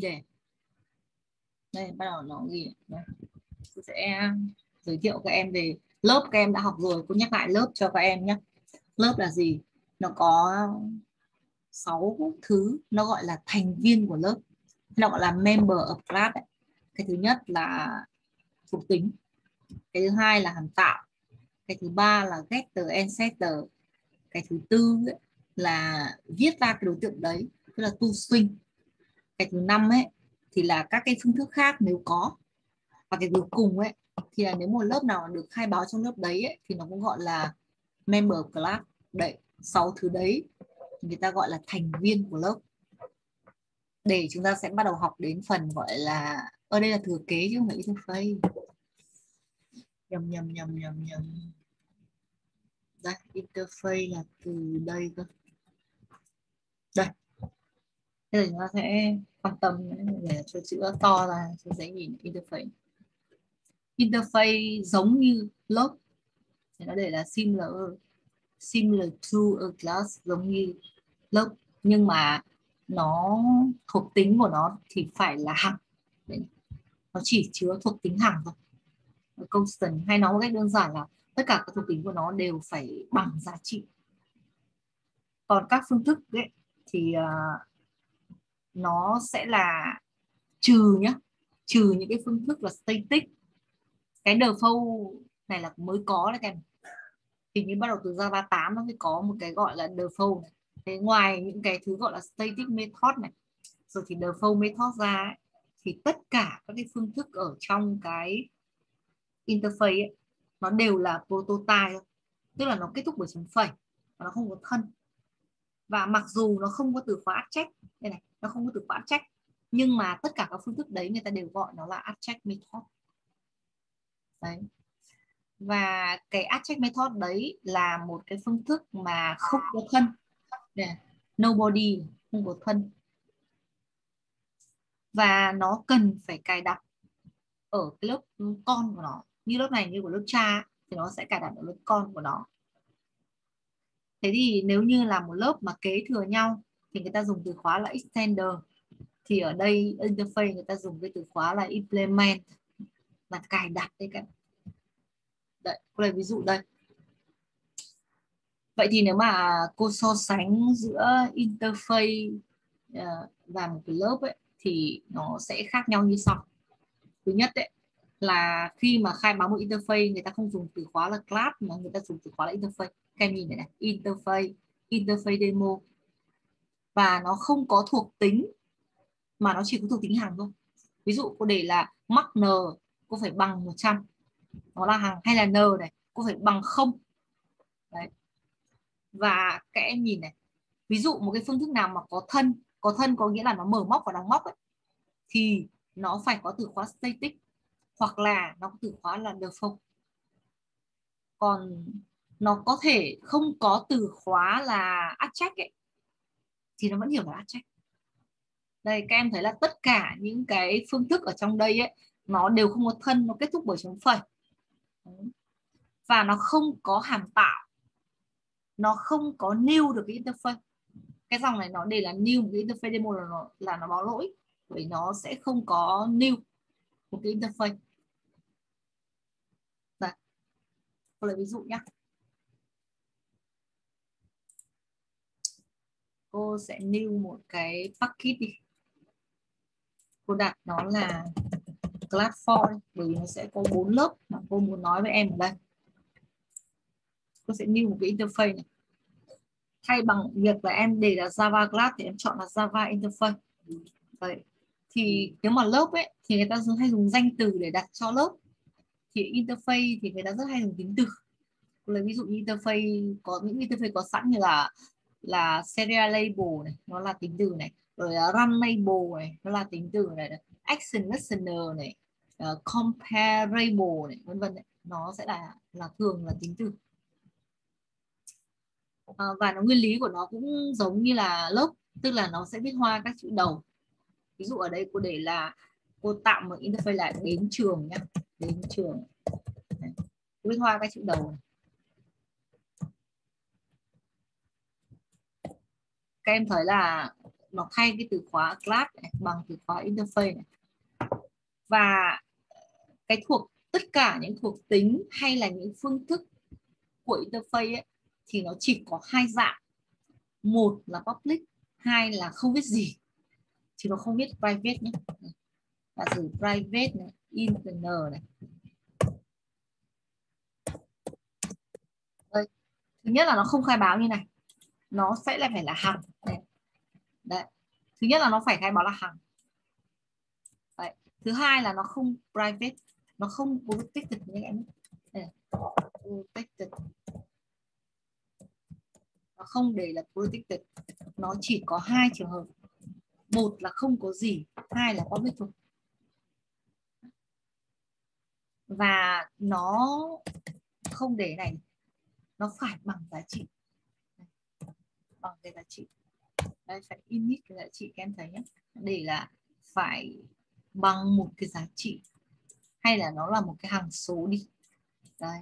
để đây. Bắt đầu nó ghi đây. Tôi sẽ um, giới thiệu các em về lớp các em đã học rồi. Cô nhắc lại lớp cho các em nhé. Lớp là gì? Nó có 6 thứ. Nó gọi là thành viên của lớp. Nó gọi là member of class ấy. cái thứ nhất là thuộc tính. Cái thứ hai là hàm tạo. Cái thứ ba là getter and setter cái thứ tư ấy, là viết ra cái đối tượng đấy. Tức là tu swing cái thứ năm ấy thì là các cái phương thức khác nếu có. Và cái cuối cùng ấy thì là nếu một lớp nào được khai báo trong lớp đấy ấy, thì nó cũng gọi là member class đấy sáu thứ đấy người ta gọi là thành viên của lớp. Để chúng ta sẽ bắt đầu học đến phần gọi là ở đây là thừa kế chứ không phải interface nhầm nhầm nhầm nhầm nhầm. Đây interface là từ đây cơ. Đây thế thì chúng ta sẽ quan tâm để cho chữ to ra cho dễ nhìn interface. Interface giống như lớp. Thì nó để là similar similar to a class giống như lớp. Nhưng mà nó thuộc tính của nó thì phải là hằng nó chỉ chứa thuộc tính hằng thôi. Constant. Hay nói một cách đơn giản là tất cả các thuộc tính của nó đều phải bằng giá trị. Còn các phương thức ấy, thì uh, nó sẽ là trừ nhá. Trừ những cái phương thức là static. Cái default này là mới có đấy em. Hình như bắt đầu từ Java 8 nó mới có một cái gọi là default này. Thế ngoài những cái thứ gọi là static method này rồi thì default method ra ấy, thì tất cả các cái phương thức ở trong cái interface ấy, nó đều là prototype. Tức là nó kết thúc bởi chấm phẩy và nó không có thân. Và mặc dù nó không có từ khóa check đây này nó không có từ khóa check. Nhưng mà tất cả các phương thức đấy người ta đều gọi nó là abstract method. Đấy. Và cái abstract method đấy là một cái phương thức mà không có thân. Nobody không có thân. Và nó cần phải cài đặt ở cái lớp con của nó. Như lớp này như của lớp cha thì nó sẽ cài đặt ở lớp con của nó. Thế thì nếu như là một lớp mà kế thừa nhau thì người ta dùng từ khóa là extender. Thì ở đây interface người ta dùng cái từ khóa là implement. Là cài đặt đấy các đấy cô lấy ví dụ đây. Vậy thì nếu mà cô so sánh giữa interface ờ, và một cái lớp ấy, thì nó sẽ khác nhau như sau. Thứ nhất đấy là khi mà khai báo một interface, người ta không dùng từ khóa là class, mà người ta dùng từ khóa là interface. Các em nhìn này này, interface interface demo và nó không có thuộc tính mà nó chỉ có thuộc tính hàng thôi. Ví dụ cô để là mắc n cô phải bằng 100 nó là hàng hay là n này cô phải bằng không. Đấy. Và các em nhìn này ví dụ một cái phương thức nào mà có thân có thân có nghĩa là nó mở móc và đóng móc ấy, thì nó phải có từ khóa static hoặc là nó có từ khóa là default. Còn nó có thể không có từ khóa là abstract ấy thì nó vẫn hiểu là abstract đây, các em thấy là tất cả những cái phương thức ở trong đây ấy, nó đều không có thân, nó kết thúc bởi chấm phẩy. Và nó không có hàm tạo. Nó không có new được cái interface. Cái dòng này nó để là new một cái interface demo là nó là nó báo lỗi. Bởi nó sẽ không có new một cái interface. Đây. Tôi lấy ví dụ nhé cô sẽ new một cái packet đi. Cô đặt nó là class 4 bởi vì nó sẽ có bốn lớp mà cô muốn nói với em ở đây. Cô sẽ new một cái interface này. Thay bằng việc là em để là Java class thì em chọn là Java interface. Đấy. thì nếu mà lớp ấy, thì người ta hay dùng danh từ để đặt cho lớp. Thì interface thì người ta rất hay dùng tính từ. Lấy ví dụ như interface có, những interface có sẵn như là là serial label này nó là tính từ này. Rồi run label này nó là tính từ này action listener này uh, comparable này vân vân nó sẽ là là thường là tính từ. Uh, và nó nguyên lý của nó cũng giống như là lớp tức là nó sẽ viết hoa các chữ đầu. Ví dụ ở đây cô để là cô tạo một interface là đến trường nhá đến trường. Viết hoa các chữ đầu này các em thấy là nó thay cái từ khóa class này bằng từ khóa interface này. Và cái thuộc tất cả những thuộc tính hay là những phương thức của interface ấy, thì nó chỉ có hai dạng. Một là public hai là không biết gì. Thì nó không biết private nhé. Giả sử private này internal này. Đây. thứ nhất là nó không khai báo như này nó sẽ lại phải là hằng đấy. Đấy. thứ nhất là nó phải khai báo là hằng Đấy. thứ hai là nó không private, nó không protected như em protected. Nó không để là protected. Nó chỉ có hai trường hợp. Một là không có gì, hai là public thôi. Và nó không để này. Nó phải bằng giá trị bằng cái giá trị. Đây phải init cái giá trị các em thấy nhé để là phải bằng một cái giá trị hay là nó là một cái hàng số đi. Đấy.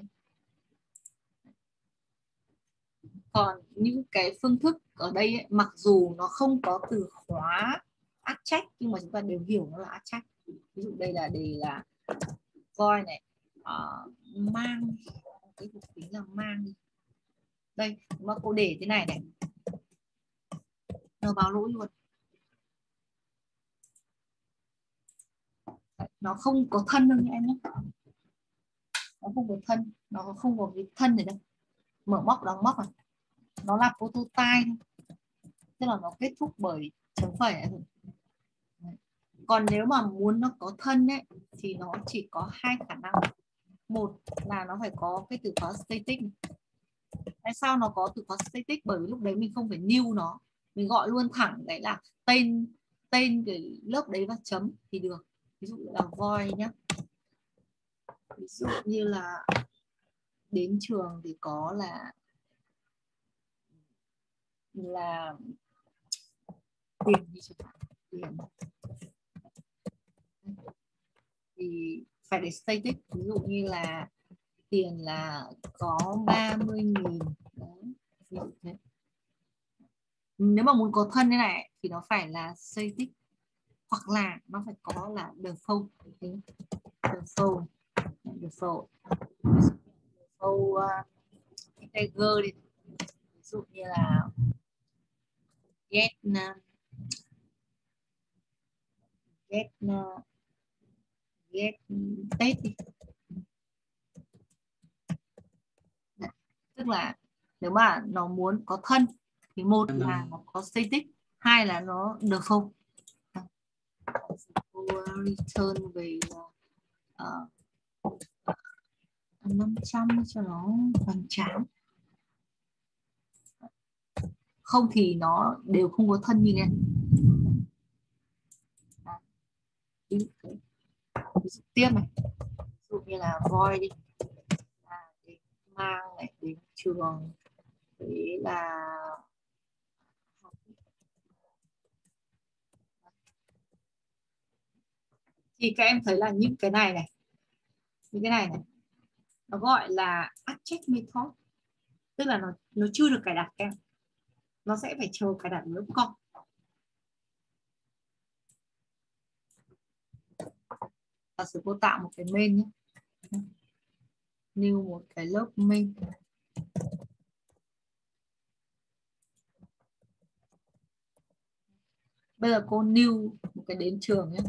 Còn những cái phương thức ở đây ấy, mặc dù nó không có từ khóa ác nhưng mà chúng ta đều hiểu nó là ác ví dụ đây là đề là voi này uh, mang cái thuộc tính là mang đi đây, mà cô để thế này này. Nó báo lỗi luôn. Nó không có thân đâu nha em nhé. Nó không có thân, nó không có cái thân này đâu. Mở móc đóng móc này nó là prototype. Tức là nó kết thúc bởi chấm phẩy còn nếu mà muốn nó có thân ấy, thì nó chỉ có hai khả năng. Một là nó phải có cái từ khóa static tại sao nó có từ khóa static bởi vì lúc đấy mình không phải new nó. Mình gọi luôn thẳng đấy là tên tên cái lớp đấy và chấm thì được. Ví dụ là void nhé ví dụ như là đến trường thì có là là tiền đi chẳng hạn tiền. Thì phải để static. Ví dụ như là tiền là có 30 nghìn. Đấy. nếu mà muốn có thân thế này thì nó phải là xây tích hoặc là nó phải có là đường default default default default uh, tiger đi. Ví dụ như là get uh, get uh, get tết đi. Tức là nếu mà nó muốn có thân thì một là nó có static hai là nó được không? Return về uh, 500 cho nó hoành tráng. Không thì nó đều không có thân như này. Tiếp này ví dụ như là voi đi mang này đến trường. Thế là thì các em thấy là những cái này này, những cái này này, nó gọi là object method tức là nó nó chưa được cài đặt các em. Nó sẽ phải chờ cài đặt lớp con. Giả sử cô tạo một cái main nhé new một cái lớp minh bây giờ cô new một cái đến trường nhé.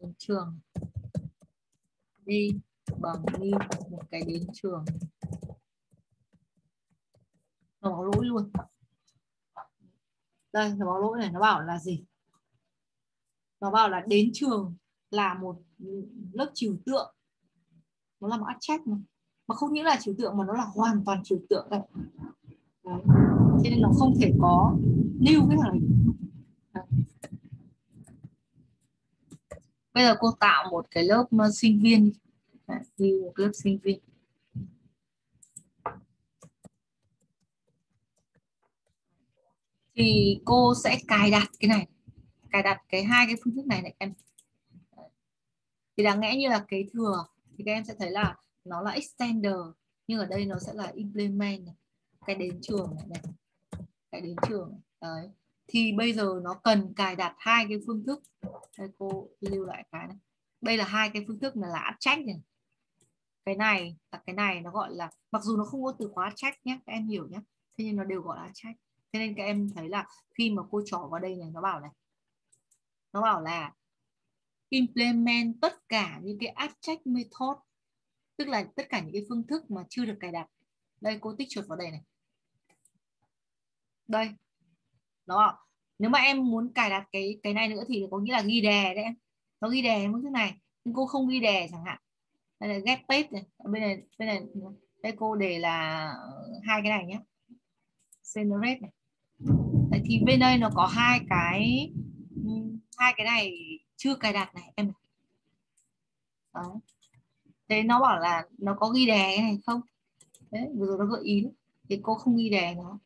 Đến trường. Đi bằng new một cái đến trường. Nó báo lỗi luôn. Đây, nó báo lỗi này, nó bảo là gì? Nó bảo là đến trường là một lớp trừu tượng nó là một trách mà. Mà không những là trừu tượng mà nó là hoàn toàn trừu tượng đấy. đấy. Cho nên nó không thể có lưu cái thằng này bây giờ cô tạo một cái lớp ờ, sinh viên. Đi một lớp sinh viên. Thì cô sẽ cài đặt cái này. Cài đặt cái hai cái phương thức này này em. Thì đáng lẽ như là kế thừa thì các em sẽ thấy là nó là extender nhưng ở đây nó sẽ là implement này. cái đến trường này, này cái đến trường đấy. Thì bây giờ nó cần cài đặt hai cái phương thức. Đây cô lưu lại cái này. Đây là hai cái phương thức mà là áp trách này. Cái này và cái này nó gọi là mặc dù nó không có từ khóa trách nhé các em hiểu nhé thế nhưng nó đều gọi là trách thế nên các em thấy là khi mà cô trỏ vào đây này nó bảo này nó bảo là implement tất cả những cái abstract method tức là tất cả những cái phương thức mà chưa được cài đặt. Đây cô tích chuột vào đây này. Đây. Đó. Nếu mà em muốn cài đặt cái cái này nữa thì có nghĩa là ghi đề đấy em. Nó ghi đề như thứ này nhưng cô không ghi đề chẳng hạn. Đây là get page này. Bên này bên này đây cô để là ờ, hai cái này nhé generate này. Đấy, thì bên đây nó có hai cái ừ, hai cái này chưa cài đặt này, em Đó. thế nó bảo là nó có ghi đề này không? Đấy vừa rồi nó gợi ý thì cô không ghi đề nó.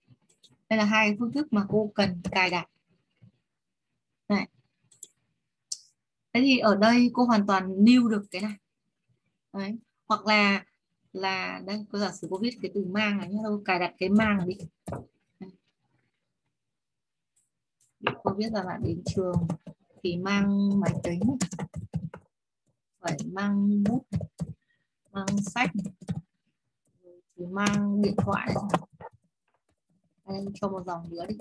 Đây là hai phương thức mà cô cần cài đặt. Này. Thế thì ở đây cô hoàn toàn lưu được cái này. Đấy. Hoặc là là đây, cô giả sử cô viết cái từ mang này nhé cô cài đặt cái mang đi. Cô viết là bạn đến trường thì mang máy tính phải mang bút mang sách thì mang điện thoại. Em cho một dòng nữa đi.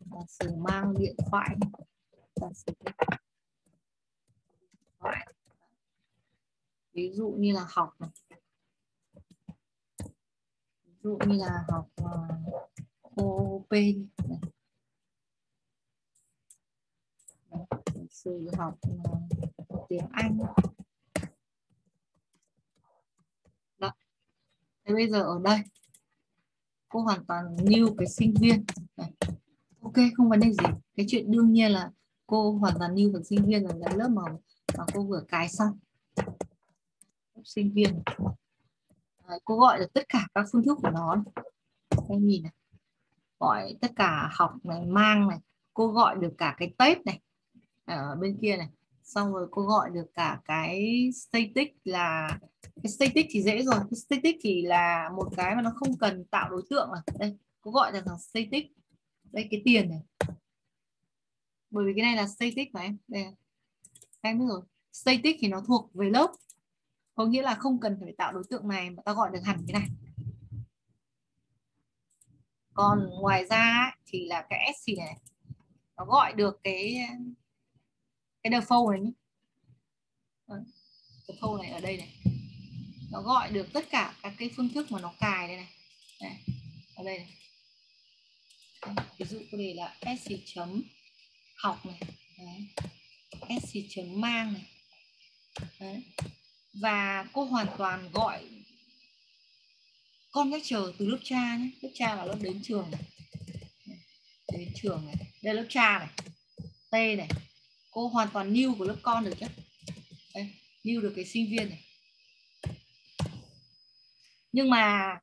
Giả sử mang điện thoại giả sử điện thoại. Ví dụ như là học này. Ví dụ như là học à, uh, OP này sử học ờ, tiếng Anh. Đó. Thế bây giờ ở đây cô hoàn toàn new cái sinh viên. Ok không vấn đề gì. Cái chuyện đương nhiên là cô hoàn toàn new được sinh viên là lớp mà, mà cô vừa cài xong. Sinh viên. Cô gọi được tất cả các phương thức của nó. Em nhìn này. Gọi tất cả học này mang này. Cô gọi được cả cái tết này ở bên kia này. Xong rồi cô gọi được cả cái static là, cái static thì dễ rồi. Cái static thì là một cái mà nó không cần tạo đối tượng à. Đây, cô gọi được thằng static. Đây, cái tiền này. Bởi vì cái này là static mà em. Đây em biết rồi. Static thì nó thuộc về lớp. Có nghĩa là không cần phải tạo đối tượng này mà ta gọi được hẳn cái này. Còn ngoài ra thì là cái s này. Nó gọi được cái cái default này nhé default vâng, này ở đây này. Nó gọi được tất cả các cái phương thức mà nó cài đây này, này ở đây này. Ví dụ có thể là sc chấm học này. Đấy. sc chấm mang này. Đấy và cô hoàn toàn gọi con lecture từ lớp cha nhé lớp cha là lớp đến trường này. Đến trường này. Đây lớp cha này. T này cô hoàn toàn new của lớp con được chứ đây, new được cái sinh viên này. Nhưng mà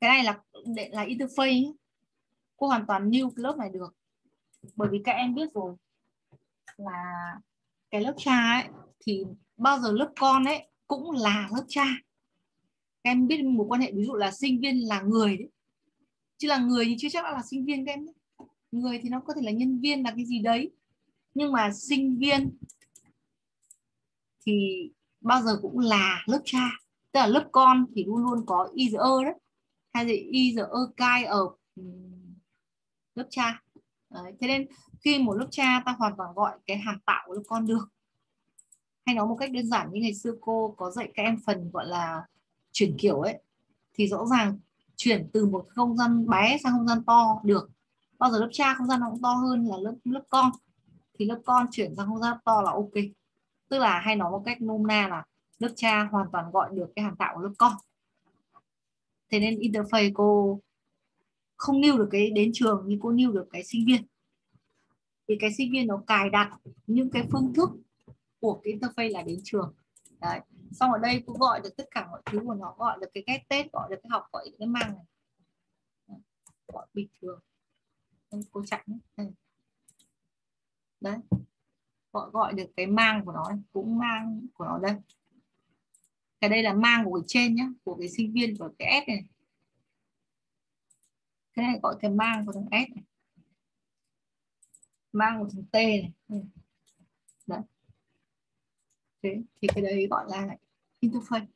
cái này là là interface cô hoàn toàn new cái lớp này được. Bởi vì các em biết rồi là cái lớp cha ấy thì bao giờ lớp con ấy cũng là lớp cha. Các em biết một quan hệ ví dụ là sinh viên là người đấy. Chứ là người thì chưa chắc đã là sinh viên các em đấy. người thì nó có thể là nhân viên là cái gì đấy nhưng mà sinh viên thì bao giờ cũng là lớp cha. Tức là lớp con thì luôn luôn có is ơ đấy hay gì is ơ cai ở ừ, lớp cha. Đấy. thế nên khi một lớp cha ta hoàn toàn gọi cái hàm tạo của lớp con được. Hay nói một cách đơn giản như ngày xưa cô có dạy các em phần gọi là chuyển kiểu ấy, thì rõ ràng chuyển từ một không gian bé sang không gian to được. Bao giờ lớp cha không gian nó cũng to hơn là lớp lớp con thì lớp con chuyển sang không gian to là ok. Tức là hay nói một cách nôm na là lớp cha hoàn toàn gọi được cái hàm tạo của lớp con. Thế nên interface cô không lưu được cái đến trường nhưng cô lưu được cái sinh viên. Thì cái sinh viên nó cài đặt những cái phương thức của cái interface là đến trường. Đấy. Xong ở đây cũng gọi được tất cả mọi thứ của nó, gọi được cái get tết gọi được cái học, gọi được cái mang này. Gọi bình thường. Cô chặn nhé đấy. Gọi gọi được cái mang của nó cũng mang của nó đây. Cái đây là mang của cái trên nhá, của cái sinh viên của cái S này. Cái này gọi cái mang của thằng S này. Mang của thằng t này. Ừ. Đấy. Thế thì cái đấy gọi là interface.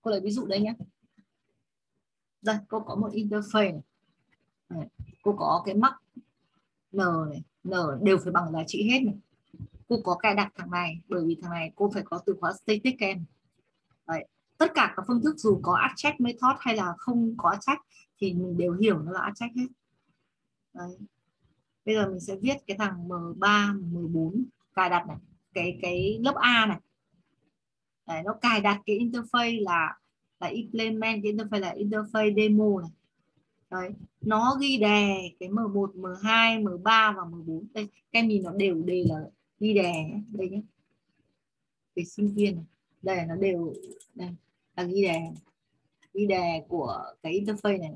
Cô lấy ví dụ đây nhé đây cô có một interface này. cô có cái mắc n này n đều phải bằng giá trị hết này cô có cài đặt thằng này bởi vì thằng này cô phải có từ khóa static em Đấy. tất cả các phương thức dù có abstract method hay là không có abstract thì mình đều hiểu nó là abstract hết Đấy. bây giờ mình sẽ viết cái thằng M3 M4 cài đặt này cái cái lớp A này Đấy, nó cài đặt cái interface là là implement cái interface là interface demo này. Đấy. nó ghi đề cái M1 M2 M3 và M4 đây, các em nhìn nó đều đề là ghi đề nhé. đây nhé. Về sinh viên này. đây, nó đều, đây, là ghi đề. Ghi đề của cái interface này.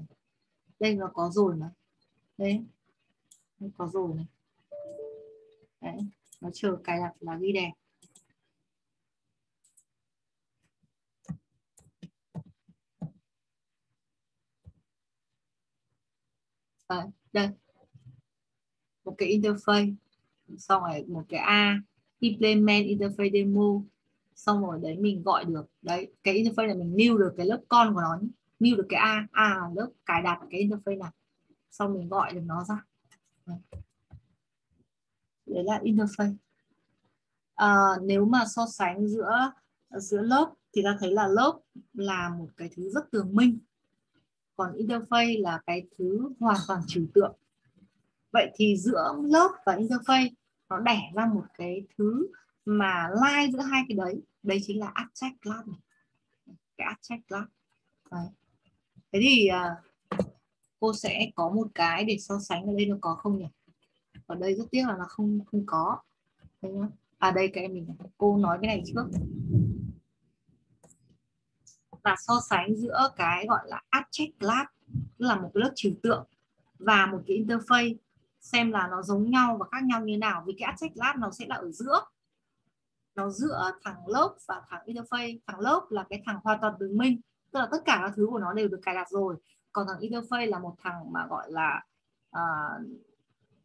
Đây, nó có rồi mà. Đấy, Nó có rồi này đấy, nó chờ cài đặt là ghi đề. À, đây. Một cái interface xong rồi một cái a implement interface demo. Xong rồi đấy mình gọi được đấy cái interface này mình new được cái lớp con của nó new được cái a a là lớp cài đặt cái interface này. Xong mình gọi được nó ra. Vâng. Đấy là interface. À, nếu mà so sánh giữa giữa lớp thì ta thấy là lớp là một cái thứ rất tường minh còn interface là cái thứ hoàn toàn trừu tượng. Vậy thì giữa lớp và interface nó đẻ ra một cái thứ mà lai giữa hai cái đấy. Đấy chính là abstract class này. Cái abstract class đấy. thế thì uh, cô sẽ có một cái để so sánh ở đây nó có không nhỉ? Ở đây rất tiếc là nó không không có. Đây nhá. à đây cái mình cô nói cái này trước và so sánh giữa cái gọi là abstract class là một cái lớp trừu tượng và một cái interface xem là nó giống nhau và khác nhau như thế nào. Vì cái abstract class nó sẽ là ở giữa nó giữa thằng lớp và thằng interface. Thằng lớp là cái thằng hoàn toàn đứng minh tức là tất cả các thứ của nó đều được cài đặt rồi. Còn thằng interface là một thằng mà gọi là uh,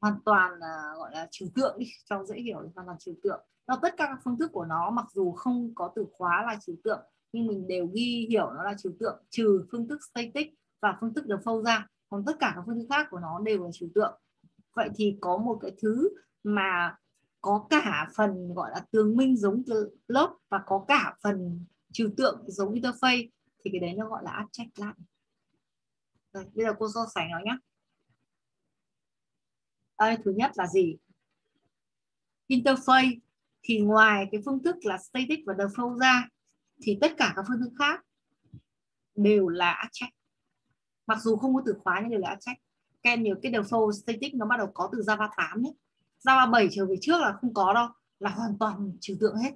hoàn toàn uh, gọi là trừu tượng đi cho dễ hiểu hoàn toàn trừu tượng. Nó tất cả các phương thức của nó mặc dù không có từ khóa là trừu tượng nhưng mình đều ghi hiểu nó là trừu tượng trừ phương thức static và phương thức default ra. Còn tất cả các phương thức khác của nó đều là trừu tượng. Vậy thì có một cái thứ mà có cả phần gọi là tường minh giống lớp và có cả phần trừu tượng giống interface thì cái đấy nó gọi là abstract lại. Rồi, bây giờ cô so sánh nó nhé đây, thứ nhất là gì? Interface thì ngoài cái phương thức là static và default ra thì tất cả các phương thức khác đều là abstract mặc dù không có từ khóa nhưng đều là abstract các em nhớ cái default static nó bắt đầu có từ Java 8 nhé. Java 7 trở về trước là không có đâu, là hoàn toàn trừu tượng hết.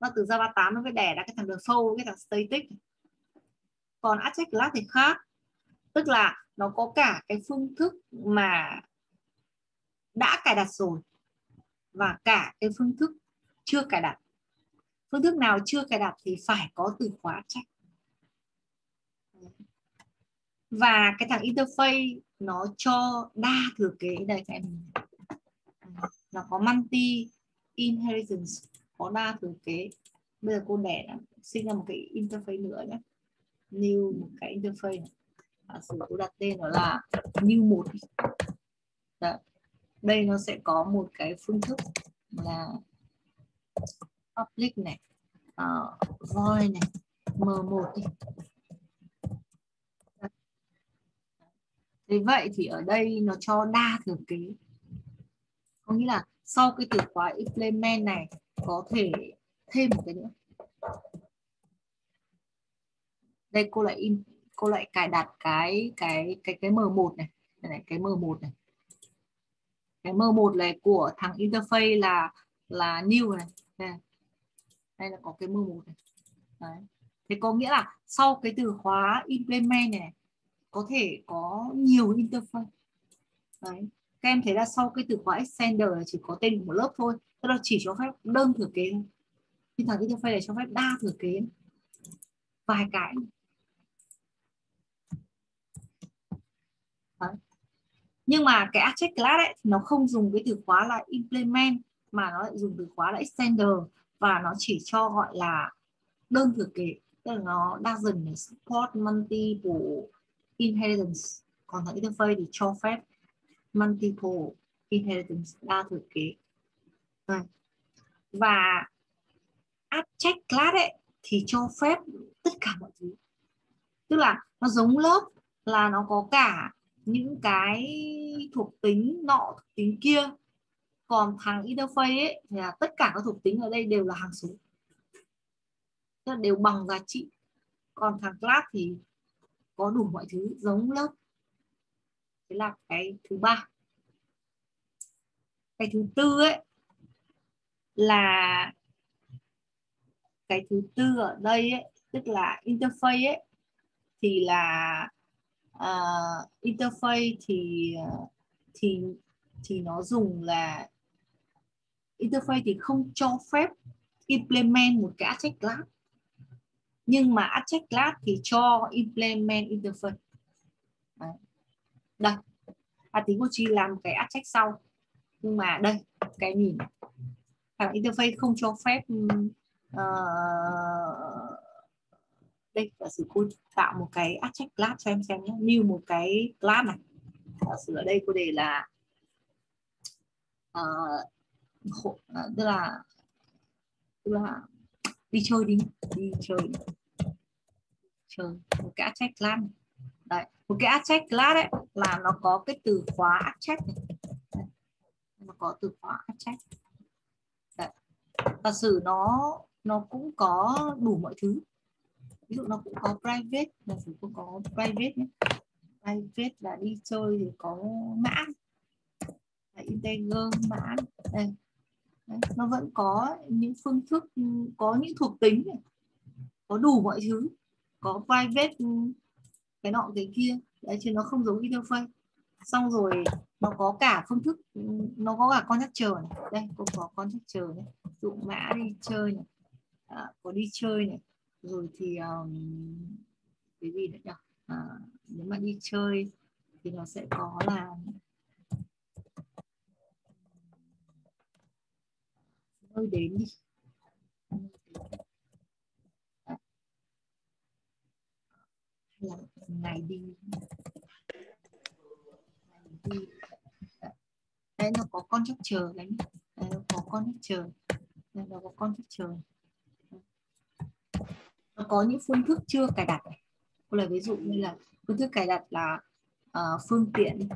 Nó từ Java 8 nó mới đẻ ra cái thằng default cái thằng static. Còn abstract class thì khác. Tức là nó có cả cái phương thức mà đã cài đặt rồi và cả cái phương thức chưa cài đặt phương thức nào chưa cài đặt thì phải có từ khóa check. Và cái thằng interface nó cho đa thừa kế. Đây các em nó có multi inheritance có đa thừa kế. Bây giờ cô đẻ sinh ra một cái interface nữa nhé. New một cái interface. Này à, sử cô đặt tên nó là new một đây nó sẽ có một cái phương thức là public này uh, void này m1 đi. Thế vậy thì ở đây nó cho đa thừa kế có nghĩa là sau cái từ khóa implement này có thể thêm một cái nữa. Đây cô lại in cô lại cài đặt cái cái cái cái M1 này. Đây này cái M1 này. Cái M1 này của thằng interface là là new này. Đây, đây là có cái mơ một này. Đấy. thế có nghĩa là sau cái từ khóa implement này, có thể có nhiều interface. Đấy. các em thấy là sau cái từ khóa extender chỉ có tên của một lớp thôi. Tức là chỉ cho phép đơn thừa kế. Nhưng thằng interface này cho phép đa thừa kế. Vài cái. Đấy. nhưng mà cái object class ấy nó không dùng cái từ khóa là implement, mà nó lại dùng từ khóa là extender và nó chỉ cho, gọi là, đơn thừa kế tức là nó doesn't support multiple inheritance. Còn thằng interface thì cho phép multiple inheritance đa thừa kế vâng. và abstract class ấy, thì cho phép tất cả mọi thứ. Tức là nó giống lớp là nó có cả những cái thuộc tính nọ, thuộc tính kia còn thằng interface ấy thì là tất cả các thuộc tính ở đây đều là hàng số. Tức là đều bằng giá trị. Còn thằng class thì có đủ mọi thứ giống lớp. Thế là cái thứ ba. Cái thứ tư ấy là cái thứ tư ở đây ấy, tức là interface ấy thì là uh, interface thì ờ, thì thì nó dùng là interface thì không cho phép implement một cái object class nhưng mà object class thì cho implement interface. Đấy. đây. À tí cô chi làm cái object sau. Nhưng mà đây cái nhìn thằng interface không cho phép uh, đây giả sử cô tạo một cái object class cho em xem nhé. Như một cái class này. Giả sử ở đây cô để là uh, À, tức là tức là, đi chơi đi đi chơi chơi, một cái object class này. đấy, một cái object class đấy là nó có cái từ khóa object này đấy. nó có từ khóa object đấy. giả sử nó nó cũng có đủ mọi thứ ví dụ nó cũng có private là sử cũng có private nhé private là đi chơi thì có mã là integer mã đây Đấy, nó vẫn có những phương thức có những thuộc tính này. có đủ mọi thứ có private ừ, cái nọ cái kia. Đấy chứ nó không giống interface xong rồi nó có cả phương thức ừ, nó có cả con constructor này. Đây cũng có con constructor này. Dụ mã đi chơi này. À, có đi chơi này. Rồi thì um, cái gì nữa nhỉ? À, nếu mà đi chơi thì nó sẽ có là nơi đến đi hay là ngày đi. Ngày đi. Đây nó có con chắc chờ đấy đây nó có con chắc chờ. Đây nó có con chắc chờ. Nó có những phương thức chưa cài đặt này. Là ví dụ như là phương thức cài đặt là uh, phương tiện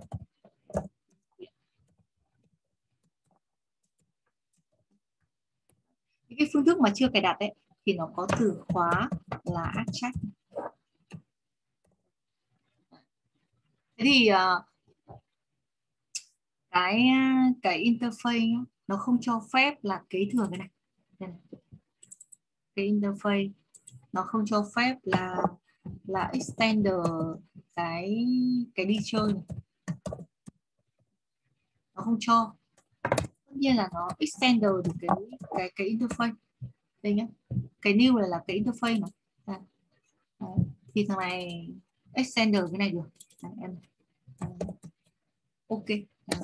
những cái phương thức mà chưa cài đặt ấy thì nó có từ khóa là abstract thế thì ờ, cái cái interface nó không cho phép là kế thừa cái này, cái interface nó không cho phép là là extender cái cái đi chơi này. nó không cho nhiên là nó extender được cái cái cái interface. Đây nhá. Cái new này là cái interface mà. Đấy. thì thằng này extender cái này được. À, em. À, ok. À,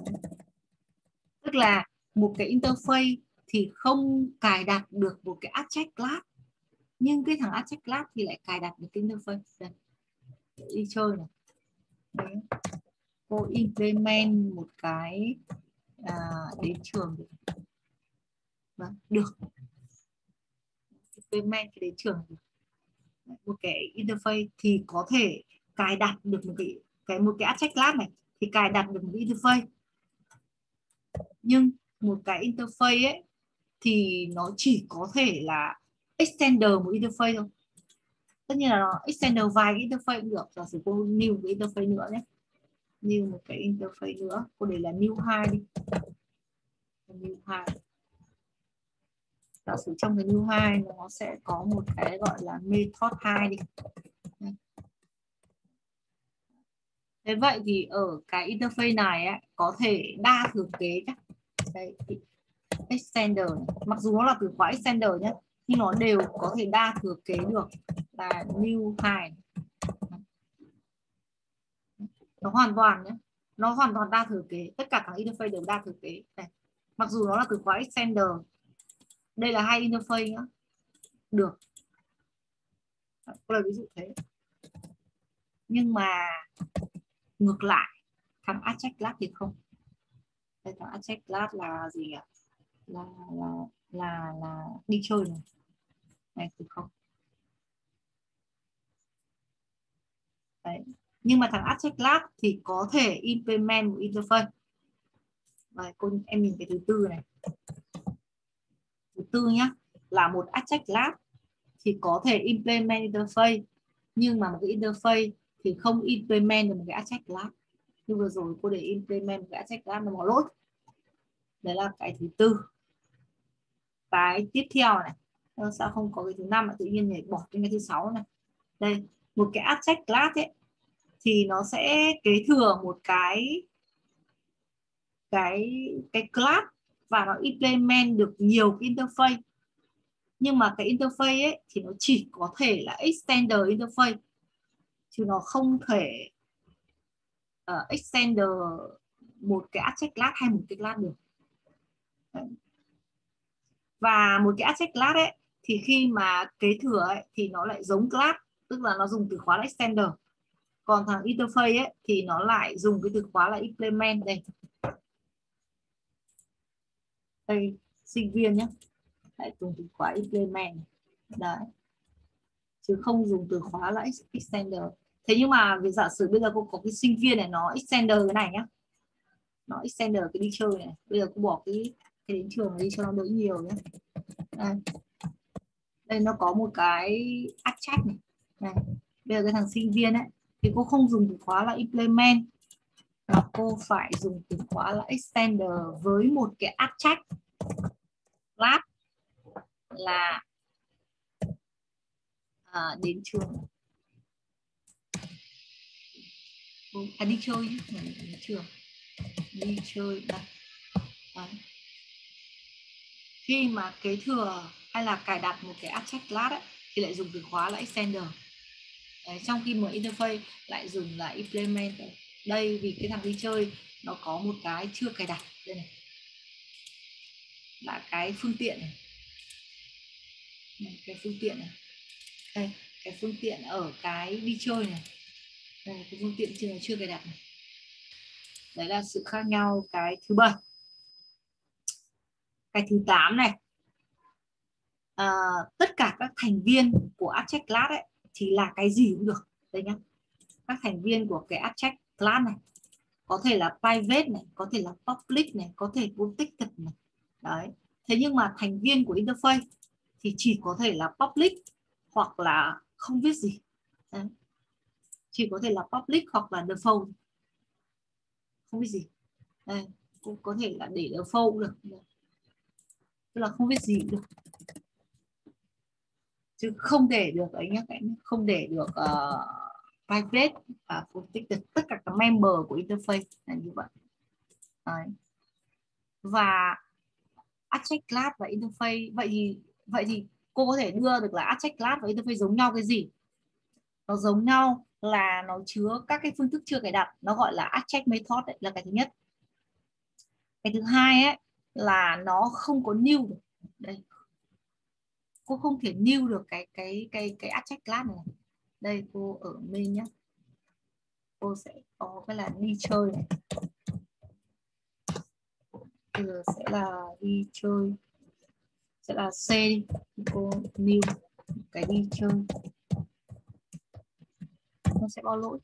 tức là một cái interface thì không cài đặt được một cái object class nhưng cái thằng Acheck class thì lại cài đặt được cái interface. Đây. Đi chơi này. Đấy. cô implement một cái à, đến trường được vâng, được. Implement cái đến trường. Được một cái interface thì có thể cài đặt được một cái cái một cái abstract Lab này thì cài đặt được một cái interface. Nhưng một cái interface ấy thì nó chỉ có thể là extender một interface thôi. Tất nhiên là nó extender vài cái interface cũng được giả sử cô new cái interface nữa nhé new một cái interface nữa. Cô để là new hai đi. New hai giả sử trong cái new hai nó sẽ có một cái gọi là method hai đi. Thế vậy thì ở cái interface này ấy, có thể đa thừa kế nhé đây extender này. mặc dù nó là từ khóa extender nhé nhưng nó đều có thể đa thừa kế được là new hai nó hoàn toàn nhé nó hoàn toàn đa thừa kế. Tất cả các interface đều đa thừa kế. Này, mặc dù nó là từ khóa extender, đây là hai interface nhá. Được. Là ví dụ thế. Nhưng mà ngược lại, thằng Ajax class thì không. Đây, thằng Ajax class là gì ạ là là là là đi chơi này. Này, thì không. Đấy nhưng mà thằng abstract class thì có thể implement một interface. Đấy, cô em nhìn cái thứ tư này. Thứ tư nhá là một abstract class thì có thể implement interface nhưng mà một cái interface thì không implement được một cái abstract class như vừa rồi cô để implement một cái abstract class nó bỏ lỗi. Đấy là cái thứ tư. Cái tiếp theo này sao không có cái thứ năm mà tự nhiên nhảy bỏ cái thứ sáu này. Đây một cái abstract class ấy thì nó sẽ kế thừa một cái cái cái class và nó implement được nhiều cái interface. Nhưng mà cái interface ấy thì nó chỉ có thể là extender interface chứ nó không thể uh, extender một cái abstract class hay một cái class được. Và một cái abstract class ấy thì khi mà kế thừa ấy, thì nó lại giống class tức là nó dùng từ khóa là extender còn thằng interface ấy, thì nó lại dùng cái từ khóa là implement đây. Đây, sinh viên nhé lại dùng từ khóa implement. Đấy. Chứ không dùng từ khóa là extender. Thế nhưng mà vì giả sử bây giờ cô có cái sinh viên này, nó extender cái này nhá. Nó extender cái đi chơi này. Bây giờ cô bỏ cái cái đến trường đi cho nó đỡ nhiều nhé đây. đây, nó có một cái abstract này. này bây giờ cái thằng sinh viên ấy thì cô không dùng từ khóa là implement mà cô phải dùng từ khóa là extender với một cái abstract class là à, đến trường. À, đi chơi đến trường. Đi chơi đây Đấy. khi mà kế thừa hay là cài đặt một cái abstract class ấy, thì lại dùng từ khóa là extender. Đấy, trong khi mà interface lại dùng là implement đây vì cái thằng đi chơi nó có một cái chưa cài đặt. Đây này. Là cái phương tiện này, này cái phương tiện này. Đây cái phương tiện ở cái đi chơi này. Đây cái phương tiện chưa chưa cài đặt này. Đấy là sự khác nhau cái thứ bảy cái thứ tám này. À, tất cả các thành viên của abstract class ấy, thì là cái gì cũng được. Đây nhá. Các thành viên của cái abstract class này, có thể là private này, có thể là public này, có thể protected này. Đấy. Thế nhưng mà thành viên của interface thì chỉ có thể là public hoặc là không viết gì. Đấy. chỉ có thể là public hoặc là default. Không biết gì. Đây cũng có thể là để default được. Tức là không biết gì được chứ không để được ấy nhé không để được uh, private và uh, protected tất cả các member của interface là như vậy. Đấy. và abstract class và interface vậy thì vậy thì cô có thể đưa được là abstract class và interface giống nhau cái gì? Nó giống nhau là nó chứa các cái phương thức chưa cài đặt nó gọi là abstract method đấy là cái thứ nhất. Cái thứ hai ấy là nó không có new đây cô không thể new được cái cái cái cái abstract class này. Đây cô ở main nhé cô sẽ có cái là đi chơi này. Bây giờ sẽ là đi chơi. Sẽ là C đi. Cô new cái đi chơi. Nó sẽ bao lỗi.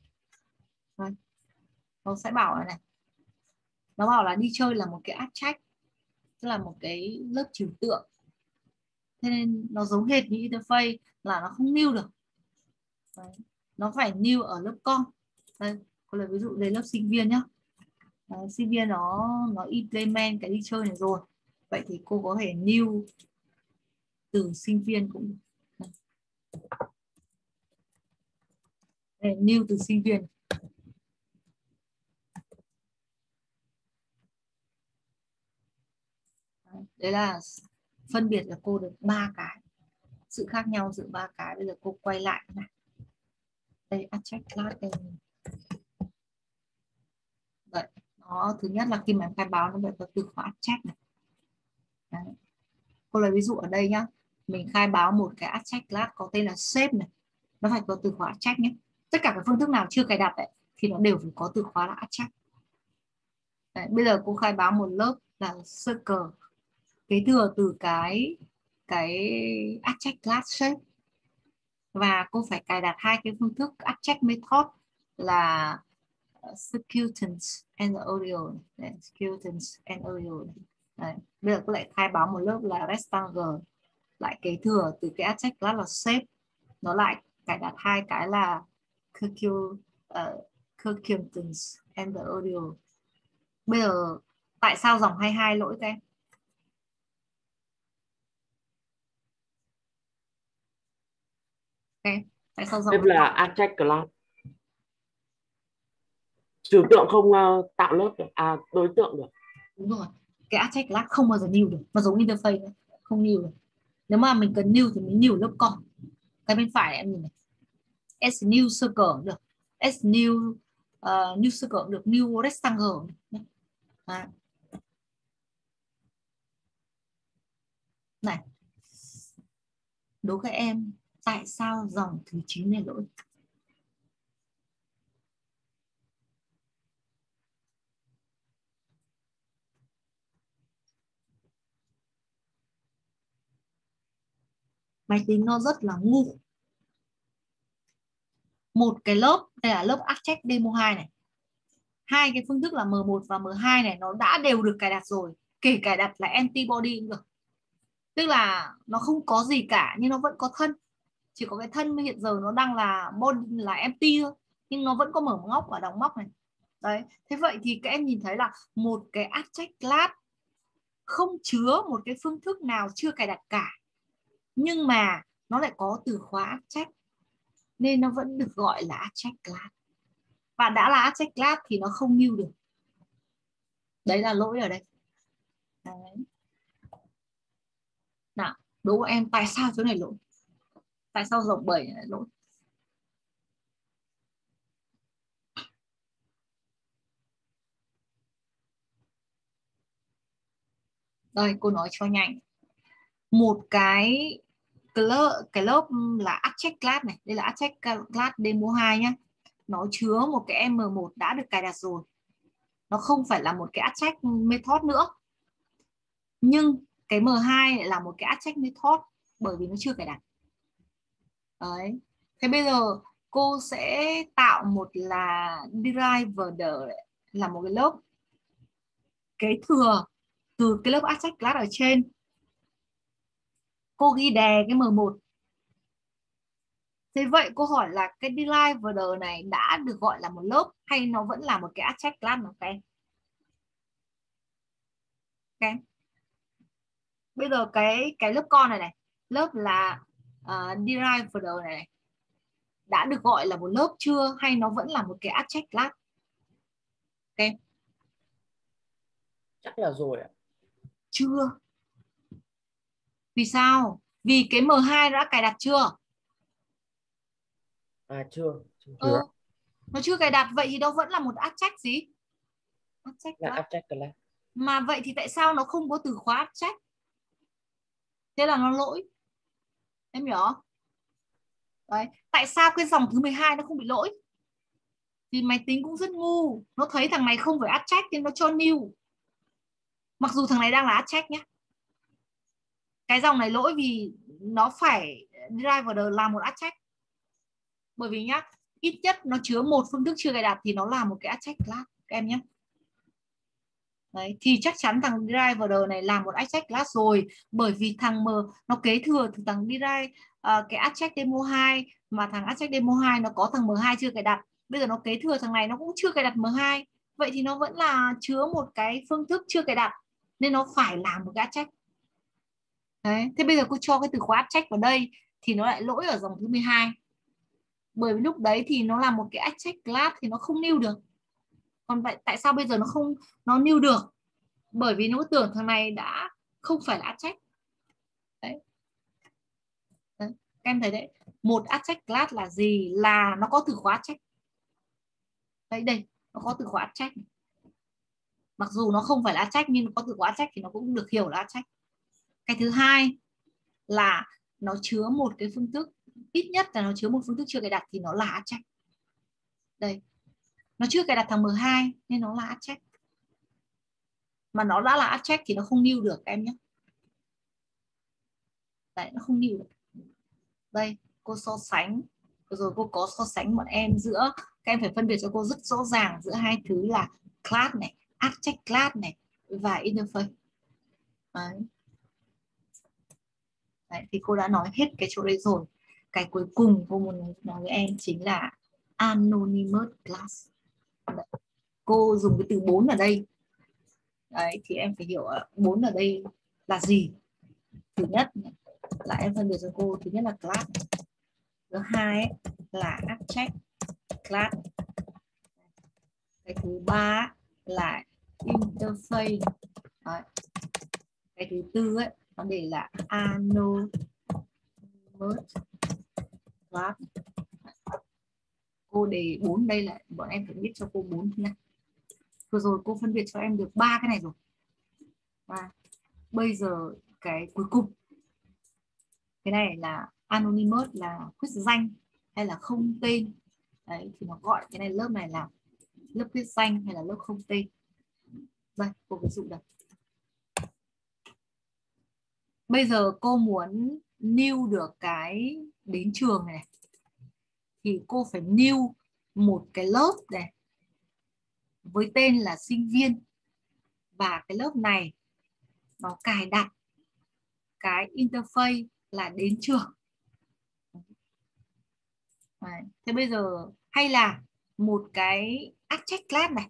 Đây. nó sẽ bảo này, này. Nó bảo là đi chơi là một cái abstract tức là một cái lớp trừu tượng thế nên nó giống hệt như interface là nó không new được. Đấy. nó phải new ở lớp con. Đây có lời ví dụ đây lớp sinh viên nhá. Đấy, sinh viên nó nó implement cái đi chơi này rồi. Vậy thì cô có thể new từ sinh viên cũng Đây, new từ sinh viên. Đấy là phân biệt là cô được ba cái sự khác nhau giữa ba cái. Bây giờ cô quay lại này đây attract class đây vậy nó thứ nhất là khi mà em khai báo nó phải có từ khóa attract này. Đấy. cô lấy ví dụ ở đây nhá. Mình khai báo một cái attract class có tên là shape này. Nó phải có từ khóa attract nhé. Tất cả các phương thức nào chưa cài đặt ấy, thì nó đều phải có từ khóa là attract đấy, bây giờ cô khai báo một lớp là circle kế thừa từ cái cái abstract class shape và cô phải cài đặt hai cái phương thức. Abstract method là ờ, circuitance and audio. Circuitance and audio. Đấy. bây giờ cô lại khai báo một lớp là rectangle. Lại kế thừa từ cái abstract class là shape. Nó lại cài đặt hai cái là circuitance ờ, uh, and the audio. Bây giờ tại sao dòng 22 lỗi các em okay. tại sao dòng là abstract class trừu tượng không uh, tạo lớp được à đối tượng được. Đúng rồi cái abstract class không bao giờ new được nó giống interface nữa. không new được. Nếu mà mình cần new thì mình new lớp con. Cái bên phải em nhìn này. S new circle được. S new uh, new circle được new rectangle à. này. Đố các em tại sao dòng thứ 9 này lỗi? Máy tính nó rất là ngu. Một cái lớp, đây là lớp Abstract Demo 2 này. Hai cái phương thức là M1 và M2 này, nó đã đều được cài đặt rồi, kể cài đặt là antibody cũng được. Tức là nó không có gì cả, nhưng nó vẫn có thân chỉ có cái thân hiện giờ nó đang là body là empty thôi, nhưng nó vẫn có mở ngóc và đóng móc này. Đấy, thế vậy thì các em nhìn thấy là một cái abstract class không chứa một cái phương thức nào chưa cài đặt cả, nhưng mà nó lại có từ khóa abstract, nên nó vẫn được gọi là abstract class và đã là abstract class thì nó không lưu được. Đấy là lỗi ở đây. Đấy. nào, đố em tại sao chỗ này lỗi? Tại sao dòng 7 lại lỗi? Đây, cô nói cho nhanh. Một cái lớp cái lớp là abstract class này. Đây là abstract class demo 2 nhá. Nó chứa một cái m1 đã được cài đặt rồi. Nó không phải là một cái abstract method nữa. Nhưng cái m2 là một cái abstract method bởi vì nó chưa cài đặt đấy thế bây giờ cô sẽ tạo một là deriver là một cái lớp kế thừa từ cái lớp abstract class ở trên cô ghi đè cái M1 Thế vậy cô hỏi là cái deriver này đã được gọi là một lớp hay nó vẫn là một cái abstract class nào các em? Okay. Bây giờ cái cái lớp con này này, lớp là uh, deriver này, này đã được gọi là một lớp chưa hay nó vẫn là một cái abstract class? Ok. Chắc là rồi ạ. Chưa. Vì sao? Vì cái M2 đã cài đặt chưa? À chưa. chưa. Ừ. Nó chưa cài đặt vậy thì nó vẫn là một abstract gì? Abstract là abstract class. Mà vậy thì tại sao nó không có từ khóa abstract? Thế là nó lỗi. Em hiểu? Đấy. Tại sao cái dòng thứ 12 nó không bị lỗi? Vì máy tính cũng rất ngu. Nó thấy thằng này không phải abstract nên nó cho new. Mặc dù thằng này đang là abstract nhé cái dòng này lỗi vì nó phải driver là một abstract bởi vì nhá, ít nhất nó chứa một phương thức chưa cài đặt thì nó là một cái abstract class các em nhé Đấy, thì chắc chắn thằng driver này làm một abstract class rồi bởi vì thằng M nó kế thừa từ thằng drive uh, ờ, cái abstract demo 2 mà thằng abstract demo 2 nó có thằng M2 chưa cài đặt bây giờ nó kế thừa thằng này nó cũng chưa cài đặt M2 vậy thì nó vẫn là chứa một cái phương thức chưa cài đặt nên nó phải làm một cái abstract Đấy. Thế bây giờ cô cho cái từ khóa abstract vào đây thì nó lại lỗi ở dòng thứ 12. Bởi vì lúc đấy thì nó là một cái abstract class thì nó không lưu được. Còn vậy tại sao bây giờ nó không, nó nêu được? Bởi vì nó tưởng thằng này đã không phải là abstract. Đấy. đấy. các em thấy đấy một object class là gì là nó có từ khóa check đấy, đây, nó có từ khóa check mặc dù nó không phải là trách nhưng có từ khóa check thì nó cũng được hiểu là trách cái thứ hai là nó chứa một cái phương thức, ít nhất là nó chứa một phương thức chưa cài đặt thì nó là trách đây nó chưa cài đặt thằng M2 nên nó là check mà nó đã là check thì nó không lưu được, em nhé. Đấy, nó không lưu được. Đây, cô so sánh. Rồi cô có so sánh bọn em giữa, các em phải phân biệt cho cô rất rõ ràng giữa hai thứ là class này object class này và interface. Đấy. đấy, thì cô đã nói hết cái chỗ đấy rồi. Cái cuối cùng cô muốn nói với em chính là anonymous class cô dùng cái từ bốn ở đây. Đấy, thì em phải hiểu à, bốn ở đây là gì? Thứ nhất là em phân biệt cho cô, thứ nhất là class. Thứ hai là abstract class. Cái thứ ba là interface. Đấy. cái thứ tư ấy, nó để là anonymous class cô để bốn đây là bọn em phải biết cho cô bốn nha. Vừa rồi cô phân biệt cho em được ba cái này rồi. Và bây giờ cái cuối cùng. Cái này là anonymous là quyết danh hay là không tên? Đấy, thì nó gọi cái này lớp này là lớp quyết danh hay là lớp không tên? Đây, cô ví dụ đây. Bây giờ cô muốn new được cái đến trường này thì cô phải new một cái lớp này với tên là sinh viên. Và cái lớp này nó cài đặt cái interface là đến trường. Đấy. thế bây giờ hay là một cái object class này,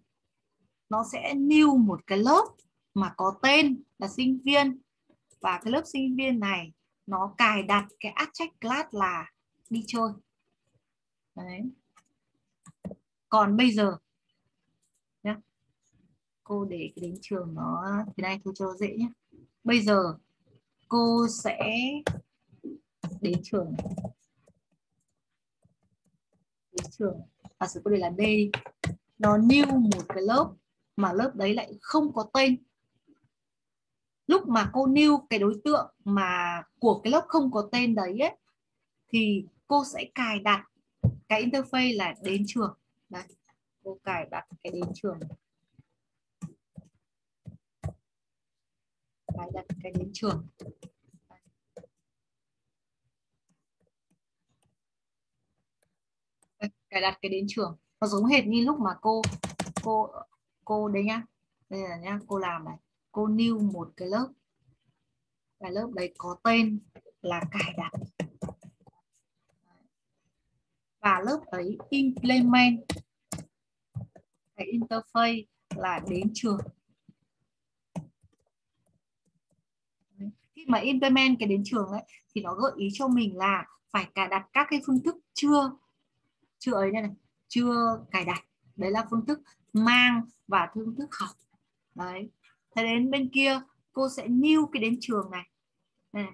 nó sẽ new một cái lớp mà có tên là sinh viên. Và cái lớp sinh viên này nó cài đặt cái object class là đi chơi. Đấy. còn bây giờ nhé cô để cái đến trường nó thế này thôi cho dễ nhé bây giờ cô sẽ đến trường. Đến trường. Và sự cô để là D nó new một cái lớp mà lớp đấy lại không có tên. Lúc mà cô new cái đối tượng mà của cái lớp không có tên đấy ấy, thì cô sẽ cài đặt cái interface là đến trường. Đây cô cài đặt cái đến trường. Cài đặt cái đến trường. Cài đặt cái đến trường. Nó giống hệt như lúc mà cô cô cô đấy nhá. Đây là nhá, cô làm này. Cô new một cái lớp. Cái lớp đấy có tên là cài đặt và lớp ấy implement cái interface là đến trường. Khi mà implement cái đến trường ấy thì nó gợi ý cho mình là phải cài đặt các cái phương thức chưa chưa ấy này chưa cài đặt. Đấy là phương thức mang và phương thức học. Đấy. Thế đến bên kia cô sẽ new cái đến trường này, này.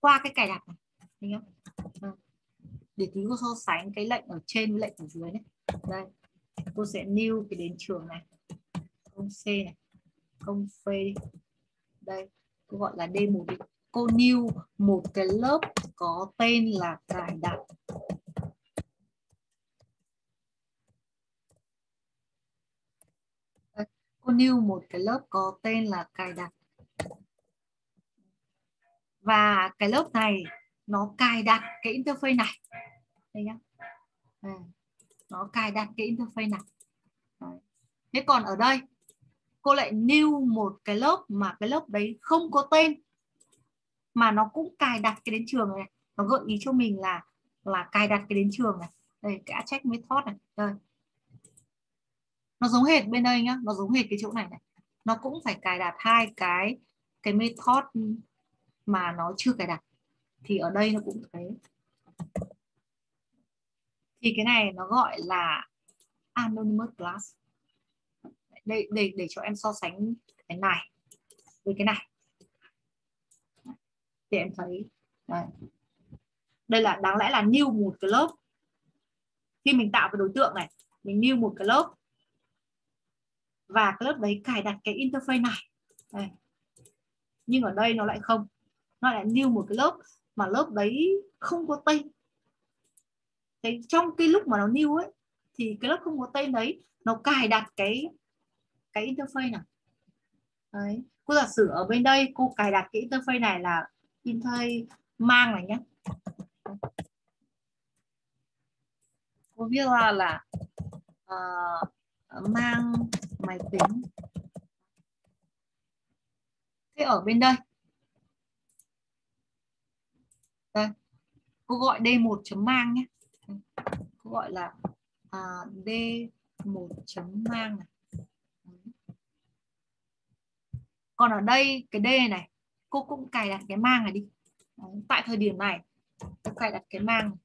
qua cái cài đặt này. Thấy không? Vâng để tí cô so sánh cái lệnh ở trên với lệnh ở dưới này. Đây, cô sẽ new cái đến trường này. Công c này, công P đây, cô gọi là d1 đi. Cô new một cái lớp có tên là cài đặt. Cô new một cái lớp có tên là cài đặt. Và cái lớp này nó cài đặt cái interface này. Đây nhá. À, nó cài đặt cái interface này. Đấy. thế còn ở đây cô lại new một cái lớp mà cái lớp đấy không có tên mà nó cũng cài đặt cái đến trường này. Nó gợi ý cho mình là là cài đặt cái đến trường này. Đây cái check method này. Đây. Nó giống hệt bên đây nhá. Nó giống hệt cái chỗ này này. Nó cũng phải cài đặt hai cái cái method mà nó chưa cài đặt thì ở đây nó cũng thế. Thì cái này nó gọi là anonymous class. Đây để để cho em so sánh cái này với cái này. Để em thấy. Đây, đây là đáng lẽ là new một cái lớp. Khi mình tạo cái đối tượng này mình new một cái lớp. Và cái lớp đấy cài đặt cái interface này. Đây. nhưng ở đây nó lại không. Nó lại new một cái lớp mà lớp đấy không có tên. Thì trong cái lúc mà nó new ấy thì cái lớp không có tên đấy nó cài đặt cái cái interface này đấy cô giả sử ở bên đây cô cài đặt cái interface này là interface mang này nhé cô viết ra là uh, mang máy tính. Thế ở bên đây đây cô gọi d1 chấm mang nhé. Cô gọi là à, d1 chấm mang này. Còn ở đây cái d này cô cũng cài đặt cái mang này đi. Đấy, tại thời điểm này cô cài đặt cái mang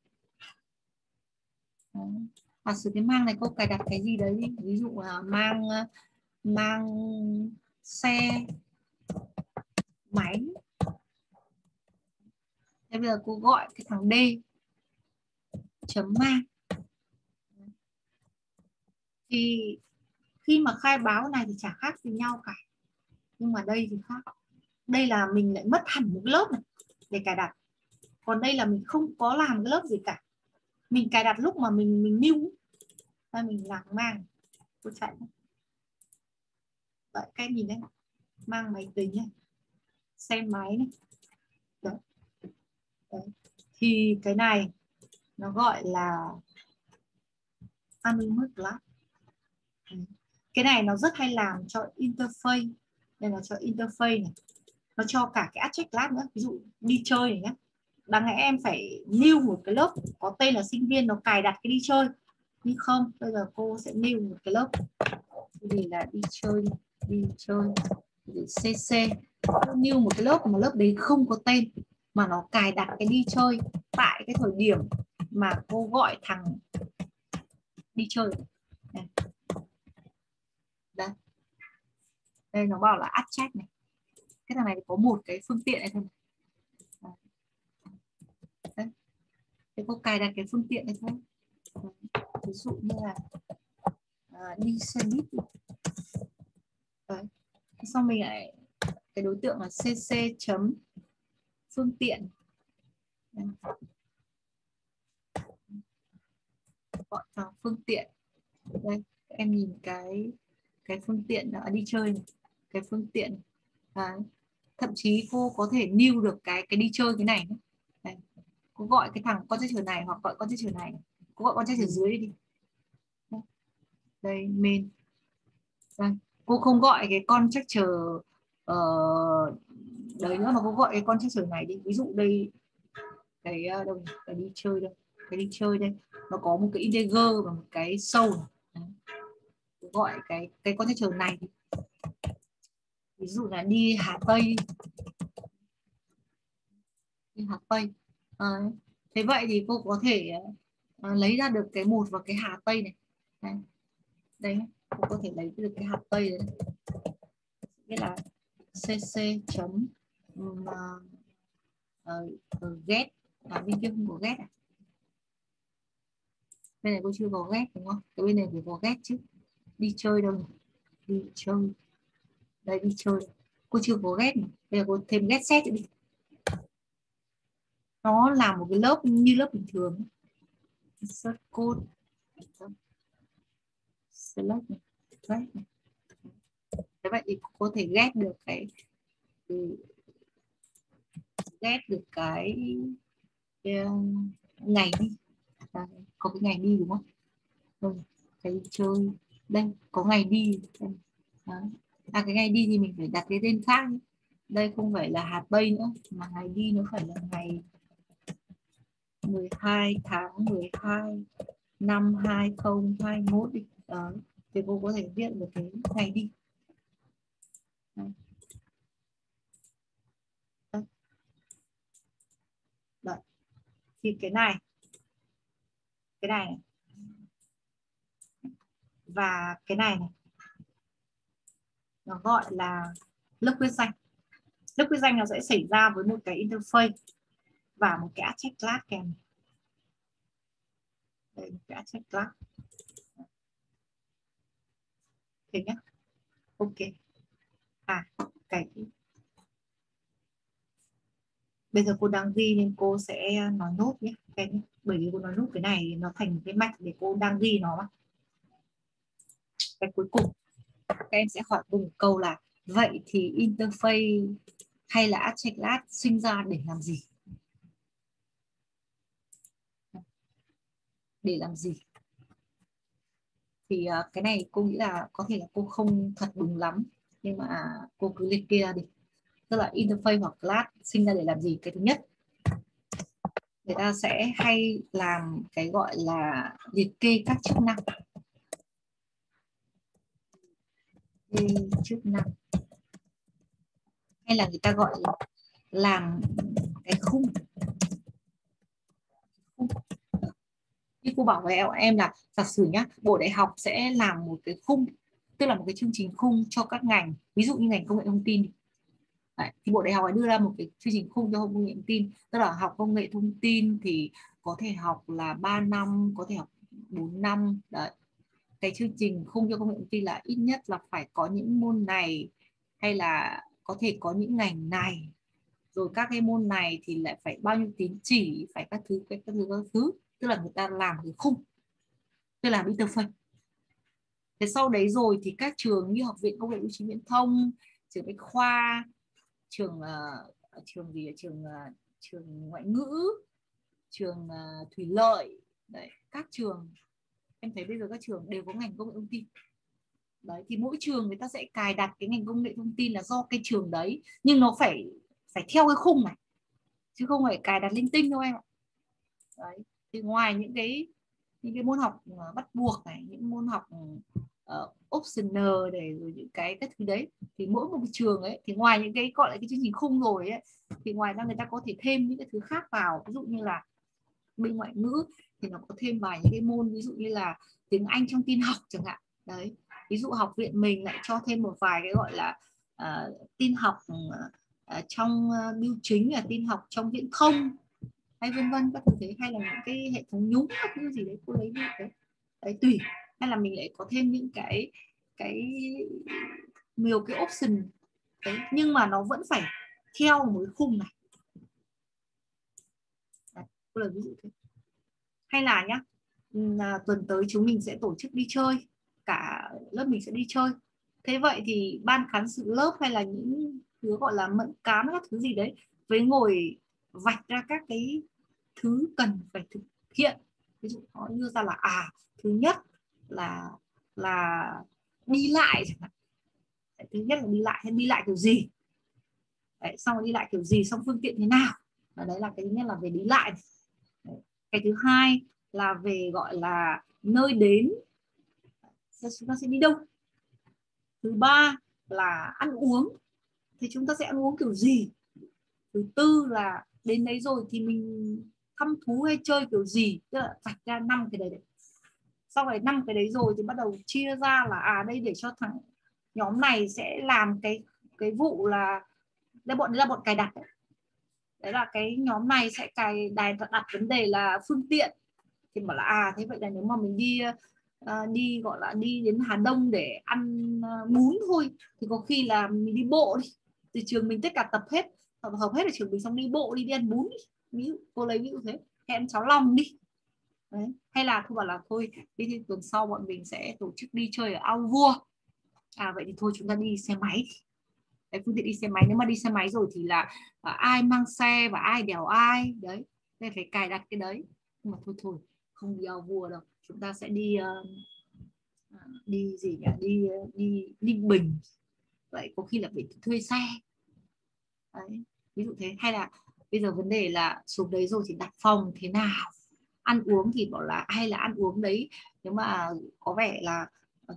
Đấy. À, sử cái mang này cô cài đặt cái gì đấy đi. Ví dụ là mang ờ, mang xe máy thế bây giờ cô gọi cái thằng D. Chấm mang thì khi mà khai báo này thì chả khác gì nhau cả. Nhưng mà đây thì khác. Đây là mình lại mất hẳn một lớp này để cài đặt. Còn đây là mình không có làm cái lớp gì cả. Mình cài đặt lúc mà mình mình new và mình làm mang. Cô chạy vậy các em nhìn đây. Mang máy tính này. Xe máy này đấy thì cái này nó gọi là anonymous class cái này nó rất hay làm cho interface, đây là cho interface này. Nó cho cả cái object class nữa, ví dụ đi chơi này nhé đáng lẽ em phải new một cái lớp, có tên là sinh viên, nó cài đặt cái đi chơi. Nhưng không, bây giờ cô sẽ new một cái lớp. Vì là đi chơi đi chơi, để cc new một cái lớp, mà lớp đấy không có tên mà nó cài đặt cái đi chơi tại cái thời điểm mà cô gọi thằng đi chơi. Đây. Đây, đây nó bảo là add check này. Cái thằng này có một cái phương tiện này thôi đấy. Thế cô cài đặt cái phương tiện này thôi. Ví dụ như là à, đi xe buýt đấy. xong mình lại cái đối tượng là cc chấm phương tiện gọi vào phương tiện đây em nhìn cái cái phương tiện đã đi chơi này. cái phương tiện đấy. thậm chí cô có thể lưu được cái cái đi chơi cái này Đây. cô gọi cái thằng con chơi này hoặc gọi con chơi này cô gọi con chơi dưới đi đây main đây. cô không gọi cái con chắc chờ uh, Dạ. đấy nữa mà cô gọi cái con chắc chờ này đi. Ví dụ đây cái ờ, đồng cái đi chơi đây. Cái đi chơi đây. Nó có một cái integer và một cái sâu gọi cái cái con chờ này ví dụ là đi Hà Tây. Đi Hà Tây. À, thế vậy thì cô có thể à, lấy ra được cái một và cái Hà Tây này. Đấy, đấy cô có thể lấy được cái Hà Tây đấy. Nghĩa là cc chấm uh, uh, get là bên kia không có get à? Bên này cô chưa có get đúng không? Cái bên này phải có get chứ. Đi chơi đâu đi chơi. Đây đi chơi. Cô chưa có get này. bây giờ cô thêm get set đi. Nó là một cái lớp như lớp bình thường insert code select này. Thế vậy thì cô có thể ghét được cái ừ, ghét được cái, cái um, ngày đi. À, có cái ngày đi đúng không? Ừ, cái chơi đây có ngày đi. Đây. à cái ngày đi thì mình phải đặt cái tên khác đây không phải là hạt tây nữa mà ngày đi nó phải là ngày 12 tháng 12 năm 2021 đi. Đó thì cô có thể viết được cái ngày đi. Đó. Thì cái này. Cái này, này. Và cái này này. Nó gọi là lớp quyết danh lớp quyết danh nó sẽ xảy ra với một cái interface và một cái check class kèm. Đây một cái check class thế nhá. Ok. À cái bây giờ cô đang ghi nên cô sẽ nói nốt nhé. Cái bởi vì cô nói nốt cái này nó thành cái mạch để cô đang ghi nó. Cái cuối cùng, các em sẽ hỏi cùng câu là, vậy thì interface hay là abstract sinh ra để làm gì? Để làm gì? Thì à, cái này cô nghĩ là có thể là cô không thật đúng lắm, nhưng mà à, cô cứ liệt kê ra đi tức là interface hoặc class sinh ra để làm gì? Cái thứ nhất, người ta sẽ hay làm cái gọi là liệt kê các chức năng. Kê chức năng. Hay là người ta gọi là làm cái khung. Như cô bảo với em là giả sử nhá, bộ đại học sẽ làm một cái khung, tức là một cái chương trình khung cho các ngành. Ví dụ như ngành công nghệ thông tin Đấy, thì bộ đại học đưa ra một cái chương trình khung cho công nghệ thông tin. Tức là học công nghệ thông tin thì có thể học là 3 năm có thể học 4 năm. Đấy cái chương trình khung cho công nghệ thông tin là ít nhất là phải có những môn này hay là có thể có những ngành này. Rồi các cái môn này thì lại phải bao nhiêu tín chỉ phải các thứ các thứ các thứ. Tức là người ta làm cái khung tức là interface. Thế sau đấy rồi thì các trường như học viện công nghệ bưu chính viễn thông trường bách khoa trường uh, trường gì trường uh, trường ngoại ngữ trường uh, thủy lợi. Đấy các trường. Em thấy bây giờ các trường đều có ngành công nghệ thông tin. Đấy thì mỗi trường người ta sẽ cài đặt cái ngành công nghệ thông tin là do cái trường đấy nhưng nó phải phải theo cái khung này chứ không phải cài đặt linh tinh đâu em ạ. Đấy thì ngoài những cái những cái môn học bắt buộc này những môn học uh, optional để rồi những cái các thứ đấy. Thì mỗi một trường ấy thì ngoài những cái gọi là cái chương trình khung rồi ấy thì ngoài ra người ta có thể thêm những cái thứ khác vào. Ví dụ như là bên ngoại ngữ thì nó có thêm vài những cái môn ví dụ như là tiếng Anh trong tin học chẳng hạn. Đấy ví dụ học viện mình lại cho thêm một vài cái gọi là uh, tin học uh, trong uh, biêu chính là tin học trong viễn thông hay vân vân các thứ thế hay là những cái hệ thống nhúng các thứ gì đấy cô lấy đi đấy, đấy tùy hay là mình lại có thêm những cái cái nhiều cái option. Đấy nhưng mà nó vẫn phải theo một cái khung này. Đấy, ví dụ thế. Hay là nhá là tuần tới chúng mình sẽ tổ chức đi chơi. Cả lớp mình sẽ đi chơi. Thế vậy thì ban cán sự lớp hay là những thứ gọi là mận cán các thứ gì đấy với ngồi vạch ra các cái thứ cần phải thực hiện. Ví dụ họ đưa ra là à thứ nhất là là đi lại chẳng hạn. Thứ nhất là đi lại hay đi lại kiểu gì? Đấy, xong rồi đi lại kiểu gì xong phương tiện thế nào? Và đấy là cái thứ nhất là về đi lại. Đấy. cái thứ hai là về gọi là nơi đến. Chúng ta sẽ đi đâu? Thứ ba là ăn uống. Thì chúng ta sẽ ăn uống kiểu gì? Thứ tư là đến đấy rồi thì mình thăm thú hay chơi kiểu gì? Tức là vạch ra năm cái đấy, đấy sau này năm cái đấy rồi thì bắt đầu chia ra là à đây để cho thằng nhóm này sẽ làm cái cái vụ là đây bọn đấy là bọn cài đặt đấy. đấy là cái nhóm này sẽ cài đài đặt vấn đề là phương tiện. Thì bảo là à thế vậy là nếu mà mình đi uh, đi gọi là đi đến Hà Đông để ăn uh, bún thôi thì có khi là mình đi bộ đi. Từ trường mình tất cả tập hết hợp hết ở trường mình xong đi bộ đi đi ăn bún đi. Ví dụ cô lấy ví dụ thế. Hẹn cháu lòng đi. Đấy. hay là cô bảo là thôi đi thì tuần sau bọn mình sẽ tổ chức đi chơi ở ao vua. À vậy thì thôi chúng ta đi xe máy. Đấy, phương tiện đi xe máy. Nếu mà đi xe máy rồi thì là à, ai mang xe và ai đèo ai. Đấy nên phải cài đặt cái đấy. Nhưng mà thôi thôi không đi ao vua đâu. Chúng ta sẽ đi uh, đi gì nhỉ? Đi ờ, đi ninh bình. Vậy có khi là phải thuê xe. Đấy ví dụ thế. Hay là bây giờ vấn đề là xuống đấy rồi thì đặt phòng thế nào? Ăn uống thì bảo là hay là ăn uống đấy, nếu mà có vẻ là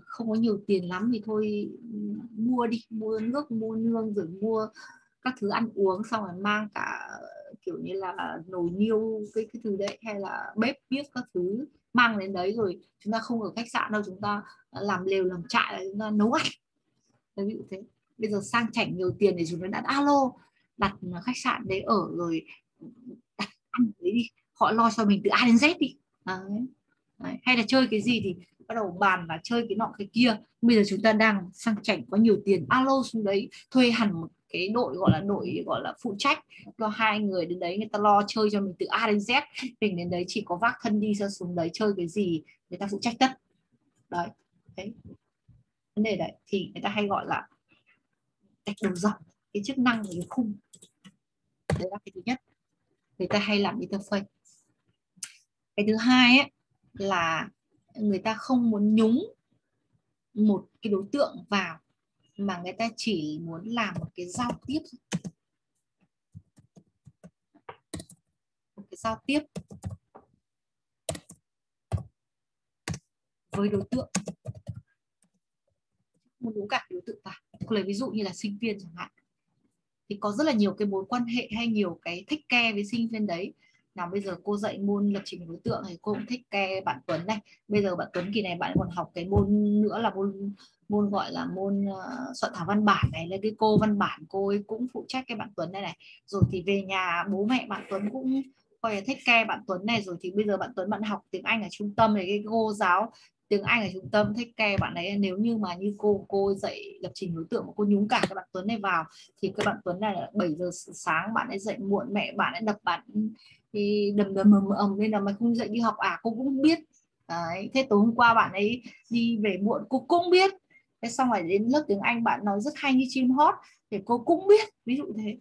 không có nhiều tiền lắm thì thôi ừ, mua đi, mua nước, mua nương rồi mua các thứ ăn uống, xong rồi mang cả, kiểu như là, nồi niêu cái cái thứ đấy, hay là bếp bếp các thứ mang đến đấy rồi chúng ta không ở khách sạn đâu, chúng ta làm lều làm trại là chúng ta nấu ăn. Ví dụ thế. Bây giờ sang chảnh nhiều tiền để chúng ta đặt alo, đặt khách sạn đấy ở rồi đặt ăn đấy đi họ lo cho mình từ A đến Z đi. Đấy. Đấy. hay là chơi cái gì thì bắt đầu bàn là chơi cái nọ cái kia. Bây giờ chúng ta đang sang chảnh có nhiều tiền. Alo xuống đấy thuê hẳn một cái đội gọi là đội gọi là phụ trách cho hai người đến đấy. Người ta lo chơi cho mình từ A đến Z. Mình đến đấy chỉ có vác thân đi ra xuống đấy chơi cái gì người ta phụ trách tất. Đấy đấy. Vấn đề đấy thì người ta hay gọi là tạch đầu dòng cái chức năng của cái khung. Đấy là cái thứ nhất. Người ta hay làm interface cái thứ hai ấy, là người ta không muốn nhúng một cái đối tượng vào mà người ta chỉ muốn làm một cái giao tiếp một cái giao tiếp với đối tượng. Muốn đúng cả đối tượng vào. Lấy ví dụ như là sinh viên chẳng hạn. Thì có rất là nhiều cái mối quan hệ hay nhiều cái thích ke với sinh viên đấy nào bây giờ cô dạy môn lập trình đối tượng thì cô cũng thích ke bạn Tuấn này. Bây giờ bạn Tuấn kỳ này bạn còn học cái môn nữa là môn môn gọi là môn uh, soạn thảo văn bản này. Là cái cô văn bản cô ấy cũng phụ trách cái bạn Tuấn này này. Rồi thì về nhà bố mẹ bạn Tuấn cũng coi là thích ke bạn Tuấn này. Rồi thì bây giờ bạn Tuấn bạn học tiếng Anh ở trung tâm này cái cô giáo tiếng Anh ở trung tâm thích ke bạn ấy. Nếu như mà như cô cô dạy lập trình đối tượng mà cô nhúng cả các bạn Tuấn này vào thì các bạn Tuấn này là 7 giờ sáng bạn ấy dậy muộn mẹ bạn ấy đập bạn thì đầm đầm mờ ầm nên là mày không dậy đi học. À cô cũng biết. Đấy, thế tối hôm qua bạn ấy đi về muộn, cô cũng biết. Thế xong rồi đến lớp tiếng Anh bạn nói rất hay như chim hót, thì cô cũng biết, ví dụ thế.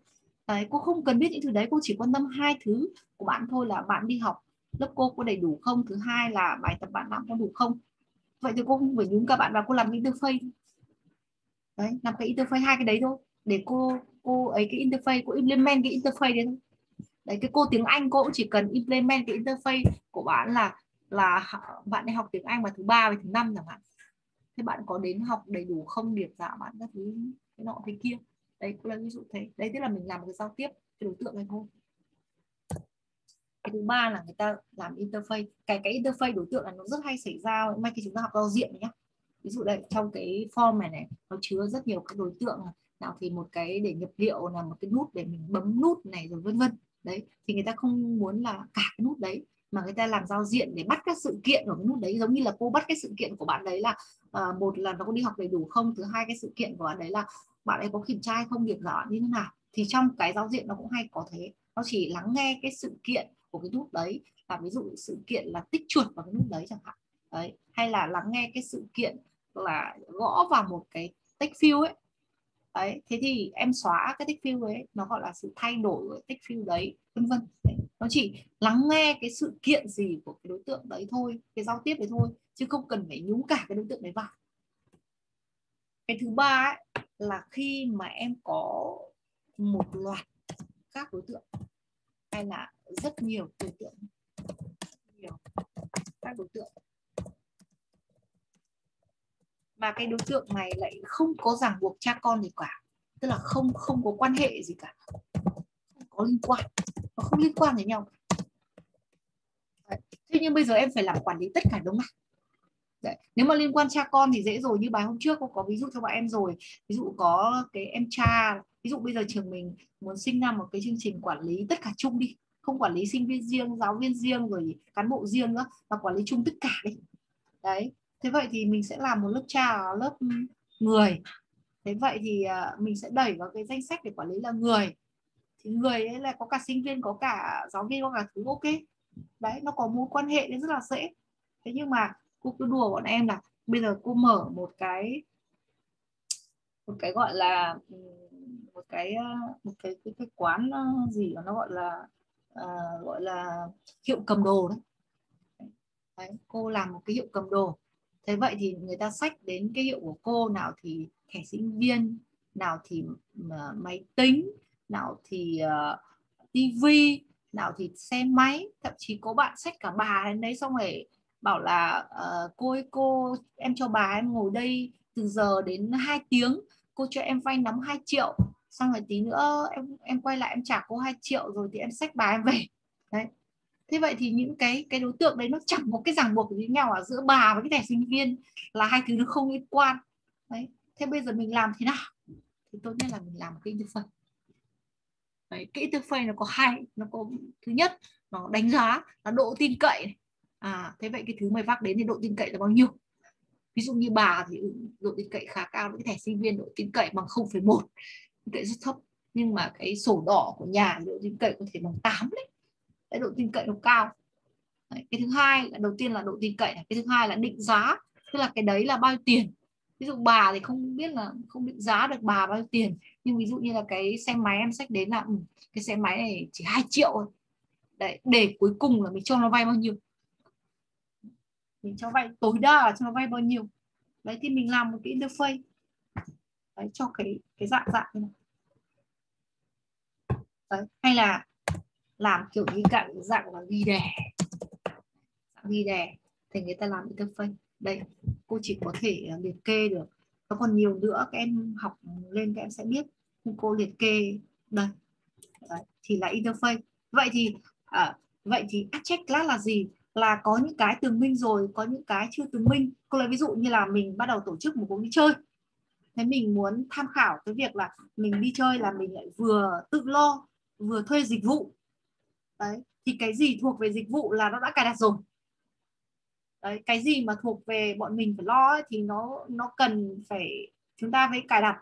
Đấy, cô không cần biết những thứ đấy, cô chỉ quan tâm hai thứ của bạn thôi là bạn đi học. Lớp cô có đầy đủ không? Thứ hai là bài tập bạn làm có đủ không? Vậy thì cô không phải nhúng cả bạn vào cô làm interface. Đấy, làm cái interface hai cái đấy thôi. Để cô cô ấy cái interface, cô implement cái interface đấy thôi đấy, cái cô tiếng Anh cô cũng chỉ cần implement cái interface của bạn là là bạn đi học tiếng Anh vào thứ ba và thứ năm chẳng hạn. Thế bạn có đến học đầy đủ không điểm dạ bạn các thứ, cái nọ thế kia. Đấy, cũng là ví dụ thế. Đấy tức là mình làm một cái giao tiếp cho đối tượng này thôi. Cái thứ ba là người ta làm interface. Cái cái interface đối tượng là nó rất hay xảy ra mai khi chúng ta học giao diện nhé ví dụ đây, trong cái form này này, nó chứa rất nhiều các đối tượng, nào thì một cái để nhập liệu là một cái nút để mình bấm nút này rồi vân vân đấy thì người ta không muốn là cả cái nút đấy mà người ta làm giao diện để bắt các sự kiện ở cái nút đấy. Giống như là cô bắt cái sự kiện của bạn đấy là uh, một là nó có đi học đầy đủ không? Thứ hai cái sự kiện của bạn đấy là bạn ấy có kiểm tra hay không điểm giỏi như thế nào? Thì trong cái giao diện nó cũng hay có thế. Nó chỉ lắng nghe cái sự kiện của cái nút đấy và ví dụ sự kiện là tích chuột vào cái nút đấy chẳng hạn. Đấy hay là lắng nghe cái sự kiện là gõ vào một cái text field ấy đấy thế thì em xóa cái tích field ấy nó gọi là sự thay đổi của tích field đấy vân vân. Nó chỉ lắng nghe cái sự kiện gì của cái đối tượng đấy thôi cái giao tiếp đấy thôi chứ không cần phải nhúng cả cái đối tượng đấy vào. Cái thứ ba ấy, là khi mà em có một loạt các đối tượng hay là rất nhiều đối tượng nhiều các đối tượng mà cái đối tượng này lại không có ràng buộc cha con gì cả. Tức là không không có quan hệ gì cả. Không có liên quan. Nó không liên quan đến nhau. Đấy. thế nhưng bây giờ em phải làm quản lý tất cả đúng không? Đấy. nếu mà liên quan cha con thì dễ rồi. Như bài hôm trước cô có ví dụ cho bọn em rồi. Ví dụ có cái em cha, ví dụ bây giờ trường mình muốn sinh ra một cái chương trình quản lý tất cả chung đi. Không quản lý sinh viên riêng, giáo viên riêng rồi cán bộ riêng nữa. Mà quản lý chung tất cả đi. Đấy thế vậy thì mình sẽ làm một lớp cha lớp người thế vậy thì à, mình sẽ đẩy vào cái danh sách để quản lý là người. Thì người ấy là có cả sinh viên có cả giáo viên có cả thứ ok. Đấy nó có mối quan hệ nên rất là dễ. Thế nhưng mà cô cứ đùa bọn em là bây giờ cô mở một cái một cái gọi là một cái à, một cái cái, cái quán à, gì mà nó gọi là à, gọi là hiệu cầm đồ đấy. đấy cô làm một cái hiệu cầm đồ thế vậy thì người ta sách đến cái hiệu của cô nào thì thẻ sinh viên nào thì ờ, máy tính nào thì ờ, uh, tivi nào thì xe máy. Thậm chí có bạn sách cả bà đến đấy xong rồi bảo là uh, cô ơi cô em cho bà em ngồi đây từ giờ đến 2 tiếng cô cho em vay nóng 2 triệu. Xong rồi tí nữa em em quay lại em trả cô 2 triệu rồi thì em sách bà em về. Đấy thế vậy thì những cái cái đối tượng đấy nó chẳng có cái ràng buộc với nhau ở giữa bà với cái thẻ sinh viên là hai thứ nó không liên quan. Đấy thế bây giờ mình làm thế nào? Thì tốt nhất là mình làm cái interface đấy cái interface nó có hai nó có thứ nhất nó đánh giá là độ tin cậy này. à thế vậy cái thứ mày vác đến thì độ tin cậy là bao nhiêu? Ví dụ như bà thì ừ, độ tin cậy khá cao cái thẻ sinh viên độ tin cậy bằng 0,1 tin cậy rất thấp. Nhưng mà cái sổ đỏ của nhà độ tin cậy có thể bằng 8 đấy cái độ tin cậy nó cao. Đấy. cái thứ hai là đầu tiên là độ tin cậy cái thứ hai là định giá. Tức là cái đấy là bao nhiêu tiền? Ví dụ bà thì không biết là không định giá được bà bao nhiêu tiền. Nhưng ví dụ như là cái xe máy em sách đến là ừ, cái xe máy này chỉ 2 triệu thôi. Đấy để cuối cùng là mình cho nó vay bao nhiêu? Mình cho vay tối đa là cho nó vay bao nhiêu? Đấy thì mình làm một cái interface. Đấy, cho cái cái dạng dạng như này. Đấy, hay là làm kiểu như dạng dạng là ghi đề ghi đề thì người ta làm interface. Đây cô chỉ có thể ờ, liệt kê được. Nó còn nhiều nữa các em học lên các em sẽ biết. Nhưng cô liệt kê đây. Đấy, thì là interface. Vậy thì à, vậy thì abstract class là gì? Là có những cái tường minh rồi có những cái chưa tường minh. Cô lấy ví dụ như là mình bắt đầu tổ chức một cuộc đi chơi. Thế mình muốn tham khảo cái việc là mình đi chơi là mình lại vừa tự lo vừa thuê dịch vụ đấy. Thì cái gì thuộc về dịch vụ là nó đã cài đặt rồi. Đấy cái gì mà thuộc về bọn mình phải lo ấy, thì nó nó cần phải chúng ta phải cài đặt.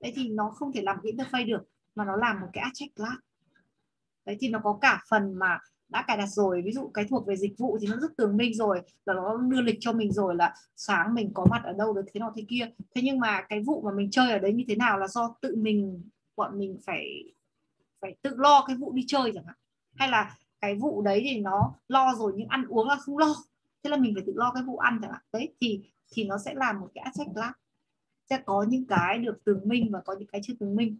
Đấy thì nó không thể làm cái interface được mà nó làm một cái abstract class đấy thì nó có cả phần mà đã cài đặt rồi ví dụ cái thuộc về dịch vụ thì nó rất tường minh rồi là nó đưa lịch cho mình rồi là sáng mình có mặt ở đâu được thế nào thế kia. Thế nhưng mà cái vụ mà mình chơi ở đấy như thế nào là do tự mình bọn mình phải phải tự lo cái vụ đi chơi chẳng hạn hay là cái vụ đấy thì nó lo rồi nhưng ăn uống là không lo. Thế là mình phải tự lo cái vụ ăn chẳng hạn. Đấy, thì thì nó sẽ làm một cái asset class sẽ có những cái được tường minh và có những cái chưa tường minh.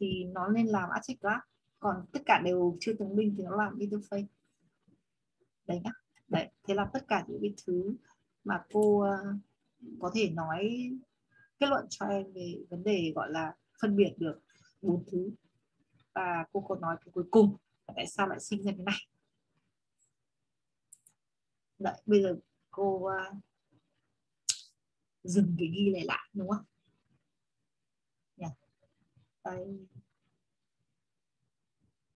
Thì nó nên làm asset class còn tất cả đều chưa tường minh thì nó làm interface. Đấy nhá. Đấy, thế là tất cả những cái thứ mà cô ờ, có thể nói kết luận cho em về vấn đề gọi là phân biệt được bốn thứ. Và cô có nói cái cuối cùng tại sao lại sinh ra cái này đợi bây giờ cô uh, dừng cái ghi này lại đúng không? Yeah. Đây.